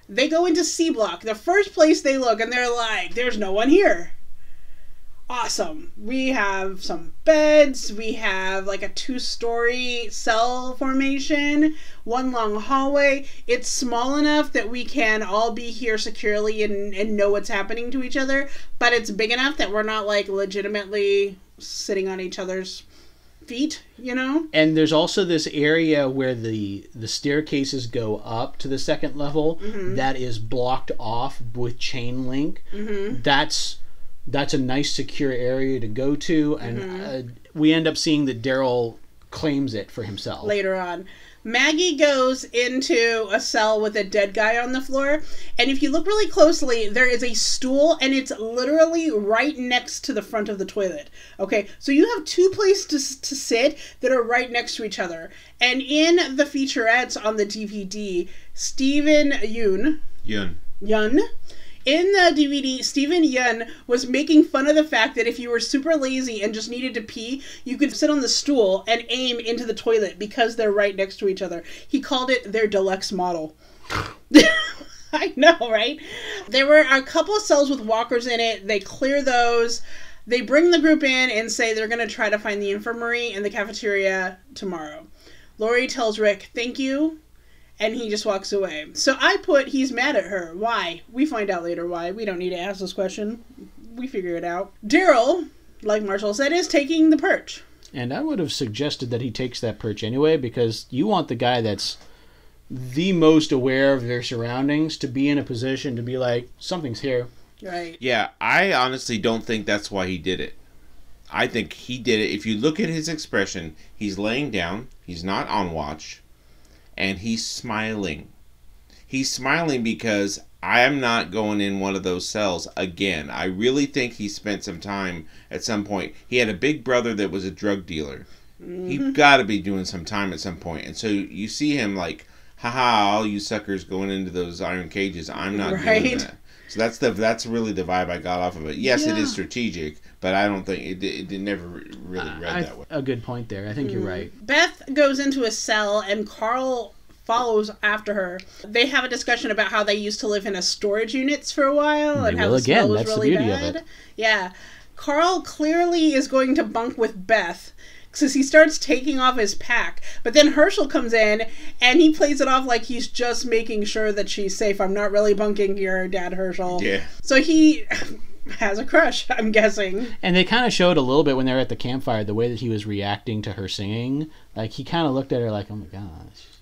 They go into C block, the first place they look, and they're like, "There's no one here." Awesome. We have some beds, we have like a two story cell formation, one long hallway. It's small enough that we can all be here securely and, and know what's happening to each other, but it's big enough that we're not like legitimately sitting on each other's feet, you know? And there's also this area where the the staircases go up to the second level mm-hmm. that is blocked off with chain link. Mm-hmm. That's that's a nice secure area to go to, and uh, we end up seeing that Daryl claims it for himself. later on. Maggie goes into a cell with a dead guy on the floor, and if you look really closely, there is a stool, and it's literally right next to the front of the toilet. Okay, so you have two places to, to sit that are right next to each other. And in the featurettes on the DVD, Steven Yeun, Yun. Yun. In the DVD, Steven Yeun was making fun of the fact that if you were super lazy and just needed to pee, you could sit on the stool and aim into the toilet because they're right next to each other. He called it their deluxe model. I know, right? There were a couple of cells with walkers in it. They clear those. They bring the group in and say they're going to try to find the infirmary and the cafeteria tomorrow. Lori tells Rick, thank you, and he just walks away. So I put he's mad at her. Why? We find out later why. We don't need to ask this question. We figure it out. Daryl, like Marshall said, is taking the perch. And I would have suggested that he takes that perch anyway because you want the guy that's the most aware of their surroundings to be in a position to be like, something's here. Right. Yeah, I honestly don't think that's why he did it. I think he did it. If you look at his expression, he's laying down, he's not on watch, and he's smiling. He's smiling because I am not going in one of those cells again. I really think he spent some time at some point. He had a big brother that was a drug dealer. He mm-hmm. got to be doing some time at some point. And so you see him like, haha, all you suckers going into those iron cages. I'm not doing Right. that. So that's the that's really the vibe I got off of it. Yes, it Yeah. is strategic, but I don't think it, it, it never really uh, read I, that way. a good point there. I think you're hmm. right. Beth goes into a cell and Carl follows after her. They have a discussion about how they used to live in a storage units for a while and They how will the smell again. was That's the really beauty of bad. it. Yeah. Carl clearly is going to bunk with Beth because he starts taking off his pack. But then Herschel comes in and he plays it off like he's just making sure that she's safe. I'm not really bunking here, Dad Herschel. Yeah. So he has a crush, I'm guessing. And they kind of showed a little bit when they were at the campfire the way that he was reacting to her singing. Like he kind of looked at her like, "Oh my gosh,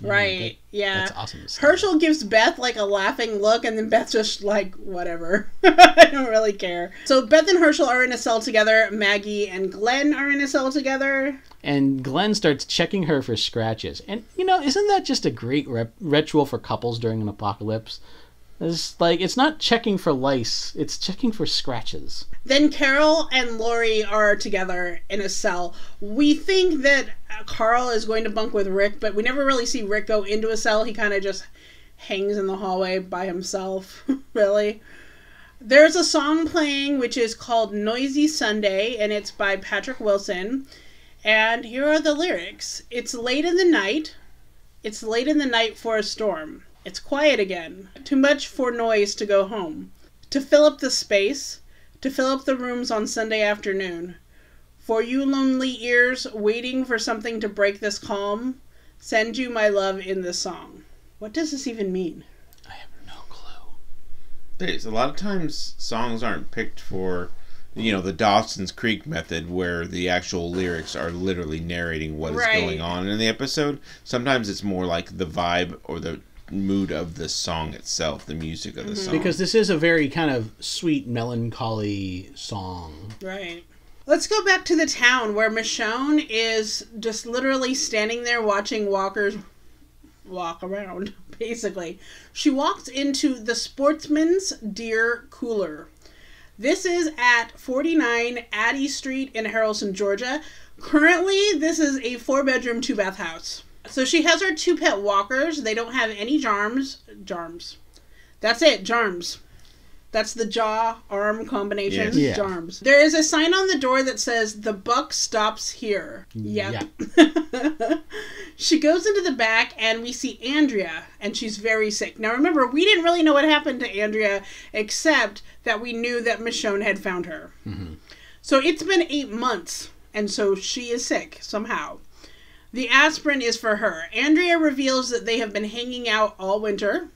you know, Right. yeah. That's awesome. Herschel gives Beth like a laughing look, and then Beth's just like, whatever. I don't really care. So Beth and Herschel are in a cell together. Maggie and Glenn are in a cell together. And Glenn starts checking her for scratches. And you know, isn't that just a great rep- ritual for couples during an apocalypse? It's like it's not checking for lice; it's checking for scratches. Then Carol and Lori are together in a cell. We think that Carl is going to bunk with Rick, but we never really see Rick go into a cell. He kind of just hangs in the hallway by himself, really. There's a song playing which is called Noisy Sunday, and it's by Patrick Wilson. And here are the lyrics It's late in the night. It's late in the night for a storm. It's quiet again. Too much for noise to go home. To fill up the space, to fill up the rooms on Sunday afternoon. For you lonely ears waiting for something to break this calm, send you my love in this song. What does this even mean? I have no clue. There's a lot of times songs aren't picked for, you know, the Dawson's Creek method where the actual lyrics are literally narrating what is Right. going on in the episode. Sometimes it's more like the vibe or the mood of the song itself, the music of the mm-hmm. song. Because this is a very kind of sweet, melancholy song. Right. Let's go back to the town where Michonne is just literally standing there watching walkers walk around, basically. She walks into the Sportsman's Deer Cooler. This is at 49 Addie Street in Haralson, Georgia. Currently, this is a four bedroom, two bath house. So she has her two pet walkers. They don't have any jarms. Jarms. That's it, jarms. That's the jaw arm combination. Yes. Yeah. Jarms. There is a sign on the door that says the buck stops here. Yep. she goes into the back and we see Andrea and she's very sick. Now remember, we didn't really know what happened to Andrea except that we knew that Michonne had found her. Mm-hmm. So it's been eight months, and so she is sick somehow. The aspirin is for her. Andrea reveals that they have been hanging out all winter.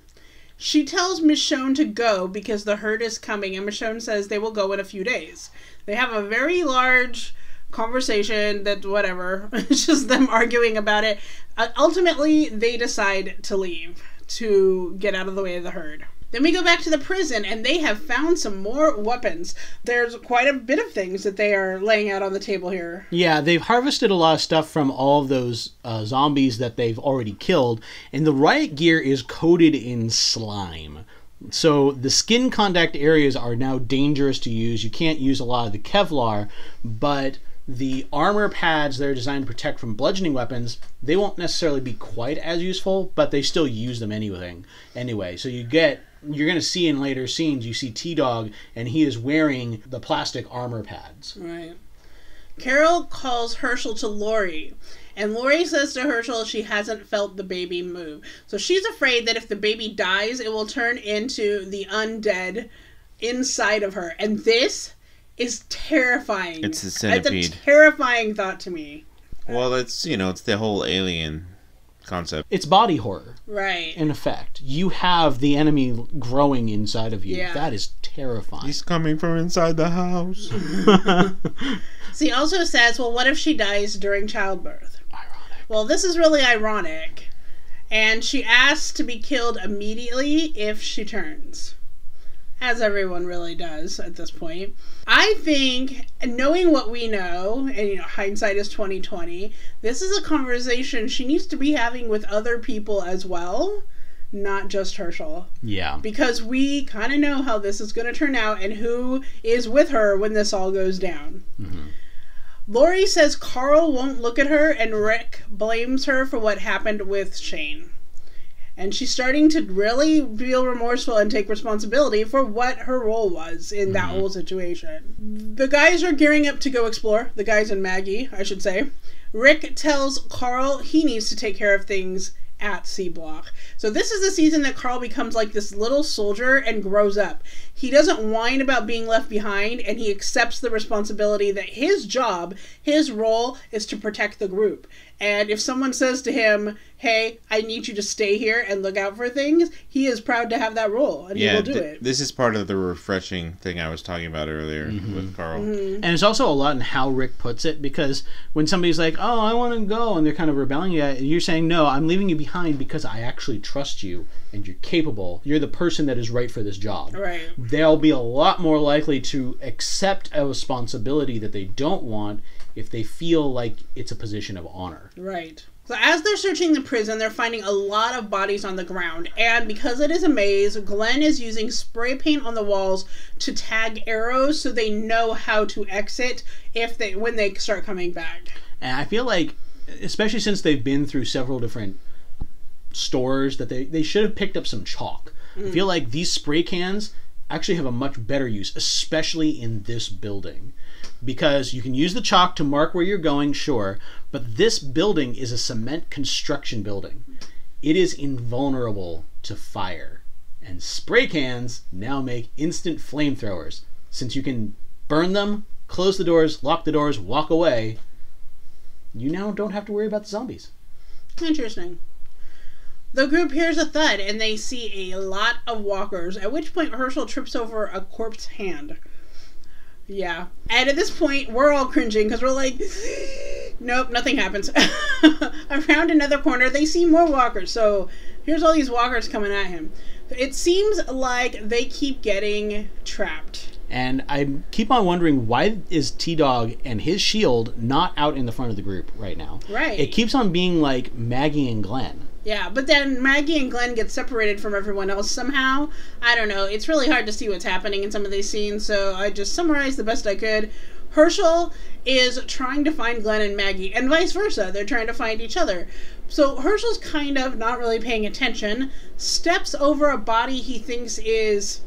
She tells Michonne to go because the herd is coming, and Michonne says they will go in a few days. They have a very large conversation that whatever it's just them arguing about it uh, ultimately they decide to leave to get out of the way of the herd then we go back to the prison and they have found some more weapons. There's quite a bit of things that they are laying out on the table here. Yeah, they've harvested a lot of stuff from all of those uh, zombies that they've already killed, and the riot gear is coated in slime. So the skin contact areas are now dangerous to use. You can't use a lot of the Kevlar, but the armor pads that are designed to protect from bludgeoning weapons, they won't necessarily be quite as useful, but they still use them anyway. Anyway, so you get you're going to see in later scenes you see T-Dog and he is wearing the plastic armor pads. Right. Carol calls Hershel to Lori, and Lori says to Hershel she hasn't felt the baby move. So she's afraid that if the baby dies, it will turn into the undead inside of her. And this is terrifying. It's the centipede. It's a terrifying thought to me. Well, it's you know, it's the whole alien concept. It's body horror. Right. In effect, you have the enemy growing inside of you. Yeah. That is terrifying. He's coming from inside the house. See, also says, well, what if she dies during childbirth? Ironic. Well, this is really ironic. And she asks to be killed immediately if she turns. As everyone really does at this point. I think, knowing what we know, and you know, hindsight is twenty twenty. This is a conversation she needs to be having with other people as well, not just Herschel, Yeah. because we kind of know how this is going to turn out and who is with her when this all goes down. Mm-hmm. Lori says Carl won't look at her, and Rick blames her for what happened with Shane. And she's starting to really feel remorseful and take responsibility for what her role was in that mm-hmm. whole situation. The guys are gearing up to go explore. The guys and Maggie, I should say. Rick tells Carl he needs to take care of things at C Block. So this is the season that Carl becomes like this little soldier and grows up. He doesn't whine about being left behind and he accepts the responsibility that his job, his role is to protect the group. And if someone says to him, "Hey, I need you to stay here and look out for things," he is proud to have that role and he will do th- it. this is part of the refreshing thing I was talking about earlier Mm-hmm. with Carl. And it's also a lot in how Rick puts it because when somebody's like, "Oh, I want to go," and they're kind of rebelling at it, you're saying, "No, I'm leaving you behind because I actually trust you and you're capable. You're the person that is right for this job." Right. They'll be a lot more likely to accept a responsibility that they don't want if they feel like it's a position of honor. Right. So as they're searching the prison, they're finding a lot of bodies on the ground, and because it is a maze, Glenn is using spray paint on the walls to tag arrows so they know how to exit if they when they start coming back. And I feel like, especially since they've been through several different stores, that they, they should have picked up some chalk. I feel mm. like these spray cans actually have a much better use, especially in this building. Because you can use the chalk to mark where you're going, sure, but this building is a cement construction building. It is invulnerable to fire. And spray cans now make instant flamethrowers. Since you can burn them, close the doors, lock the doors, walk away, you now don't have to worry about the zombies. Interesting. The group hears a thud and they see a lot of walkers, at which point Herschel trips over a corpse hand. Yeah. And at this point, we're all cringing because we're like, nope, nothing happens. Around another corner, they see more walkers. So here's all these walkers coming at him. It seems like they keep getting trapped. And I keep on wondering why is T Dog and his shield not out in the front of the group right now? Right. It keeps on being like Maggie and Glenn. Yeah, but then Maggie and Glenn get separated from everyone else somehow. I don't know. It's really hard to see what's happening in some of these scenes, so I just summarized the best I could. Herschel is trying to find Glenn and Maggie, and vice versa. They're trying to find each other. So Herschel's kind of not really paying attention, steps over a body he thinks is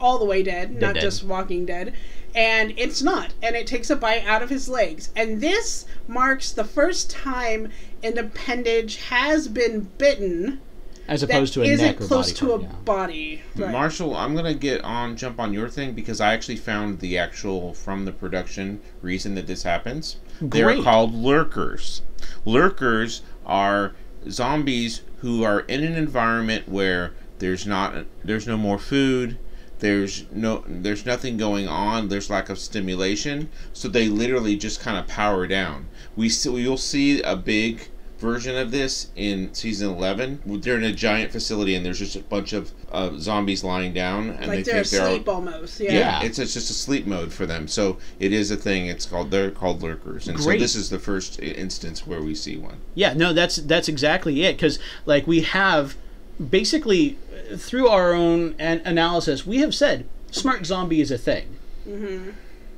all the way dead, not dead. just walking dead. And it's not. And it takes a bite out of his legs. And this marks the first time an appendage has been bitten As that opposed to a isn't neck or close body to part, a yeah. body. Right. Marshall, I'm gonna get on jump on your thing because I actually found the actual from the production reason that this happens. They're called lurkers. Lurkers are zombies who are in an environment where there's not there's no more food, there's no there's nothing going on, there's lack of stimulation, so they literally just kind of power down. We see, you'll see a big version of this in season 11 they're in a giant facility and there's just a bunch of uh, zombies lying down and like they they're think they're asleep almost. Yeah. yeah, it's, it's just a sleep mode for them. So it is a thing. It's called they're called lurkers, and Great. so this is the first i- instance where we see one. Yeah, no, that's that's exactly it. Because like we have basically uh, through our own an- analysis, we have said smart zombie is a thing, mm-hmm.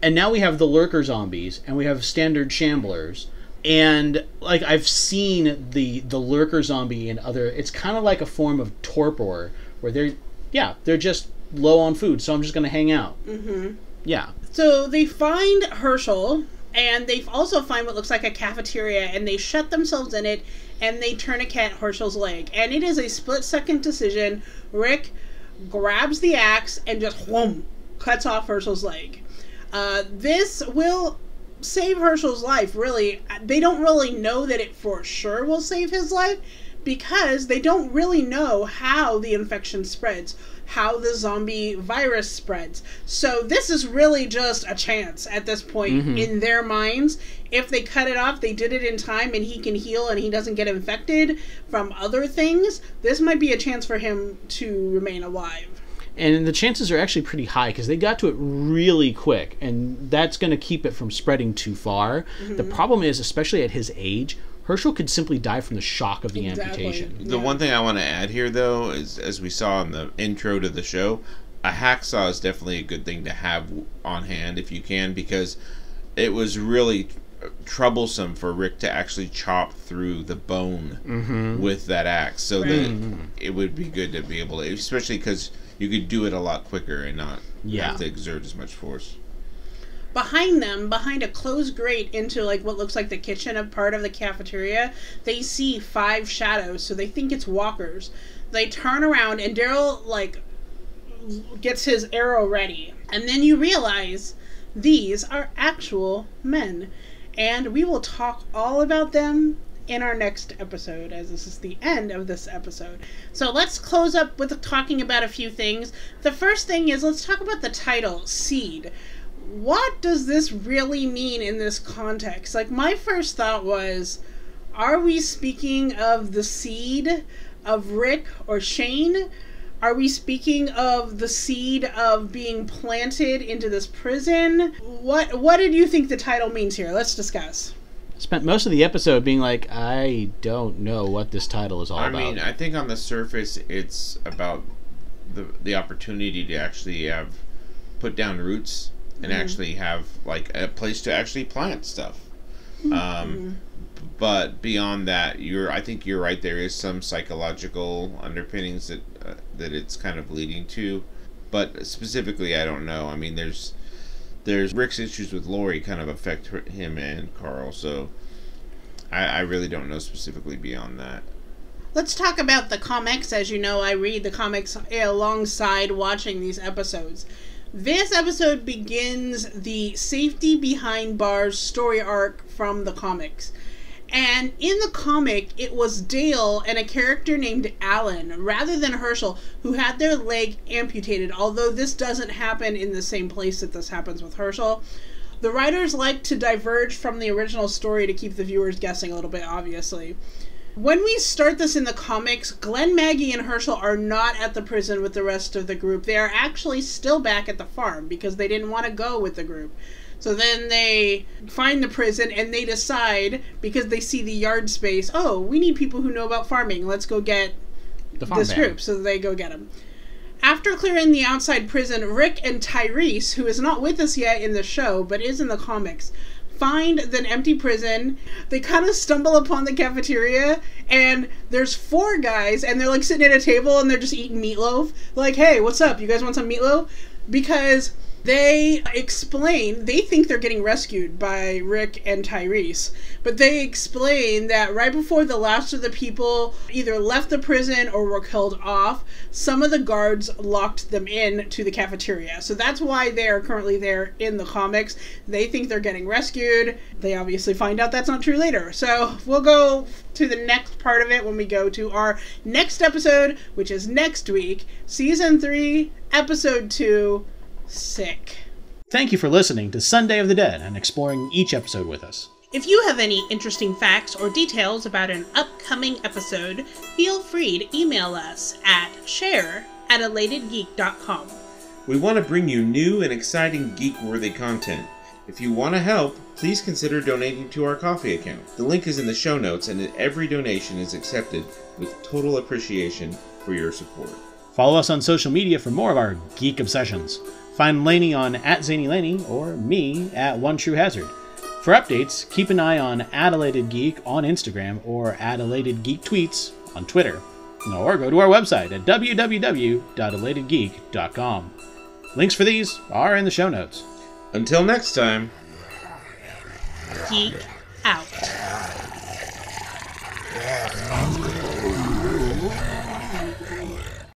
and now we have the lurker zombies, and we have standard shamblers. And like I've seen the the lurker zombie and other, it's kind of like a form of torpor where they're yeah they're just low on food, so I'm just gonna hang out. Mm-hmm. Yeah, So they find Herschel, and they also find what looks like a cafeteria, and they shut themselves in it, and they tourniquet Herschel's leg. And it is a split second decision. Rick grabs the axe and just whoom, cuts off Herschel's leg. Uh, this will save Herschel's life, really. They don't really know that it for sure will save his life because they don't really know how the infection spreads, how the zombie virus spreads. So this is really just a chance at this point mm-hmm. in their minds. If they cut it off, they did it in time and he can heal and he doesn't get infected from other things. This might be a chance for him to remain alive. And the chances are actually pretty high because they got to it really quick and that's going to keep it from spreading too far the mm-hmm. problem is especially at his age herschel could simply die from the shock of the Exactly. amputation The Yeah. one thing I want to add here, though, is as we saw in the intro to the show, a hacksaw is definitely a good thing to have on hand if you can, because it was really troublesome for Rick to actually chop through the bone mm-hmm. with that axe. So that mm-hmm. it would be good to be able to, especially because you could do it a lot quicker and not Yeah. have to exert as much force. behind them, behind a closed grate into like what looks like the kitchen of part of the cafeteria, they see five shadows, so they think it's walkers. They turn around and Daryl like gets his arrow ready. And then you realize these are actual men. And we will talk all about them in our next episode, as this is the end of this episode. So let's close up with talking about a few things. The first thing is let's talk about the title, Seed what does this really mean in this context? Like, my first thought was, are we speaking of the seed of Rick or Shane? Are we speaking of the seed of being planted into this prison? What What did you think the title means here? Let's discuss. Spent most of the episode being like i don't know what this title is all I about I mean, I think on the surface, it's about the the opportunity to actually have put down roots and actually have like a place to actually plant stuff. Um, but beyond that, you're I think you're right. There is some psychological underpinnings that uh, that it's kind of leading to, but specifically, I don't know. I mean, there's there's Rick's issues with Lori kind of affect her, him and Carl, so. I, I really don't know specifically beyond that. Let's talk about the comics. As you know, I read the comics alongside watching these episodes. This episode begins the Safety Behind Bars story arc from the comics. And in the comic, it was Dale and a character named Allen, rather than Herschel, who had their leg amputated, although this doesn't happen in the same place that this happens with Herschel. The writers like to diverge from the original story to keep the viewers guessing a little bit, obviously. When we start this in the comics, Glenn, Maggie, and Herschel are not at the prison with the rest of the group. They are actually still back at the farm because they didn't want to go with the group. So then they find the prison and they decide, because they see the yard space, oh, we need people who know about farming. Let's go get the farm this band. group. So they go get them. After clearing the outside prison, Rick and Tyrese, who is not with us yet in the show but is in the comics, find the empty prison. They kind of stumble upon the cafeteria, and there's four guys, and they're like sitting at a table and they're just eating meatloaf. Like, hey, what's up? You guys want some meatloaf? Because They explain, they think they're getting rescued by Rick and Tyrese, but they explain that right before the last of the people either left the prison or were killed off, some of the guards locked them in to the cafeteria. So that's why they are currently there in the comics. They think they're getting rescued. They obviously find out that's not true later. So we'll go to the next part of it when we go to our next episode, which is next week, season 3, episode 2 Sick. Thank you for listening to Sunday of the Dead and exploring each episode with us. If you have any interesting facts or details about an upcoming episode, feel free to email us at share at elatedgeek.com. We want to bring you new and exciting geek worthy content. If you want to help, please consider donating to our Ko-Fi account. The link is in the show notes, and every donation is accepted with total appreciation for your support. Follow us on social media for more of our geek obsessions. Find Laney on at Zainey Laney or me at One True Hazard. For updates, keep an eye on at Elated Geek on Instagram or at Elated Geek Tweets on Twitter, or go to our website at www.elatedgeek.com. Links for these are in the show notes. Until next time, Geek out.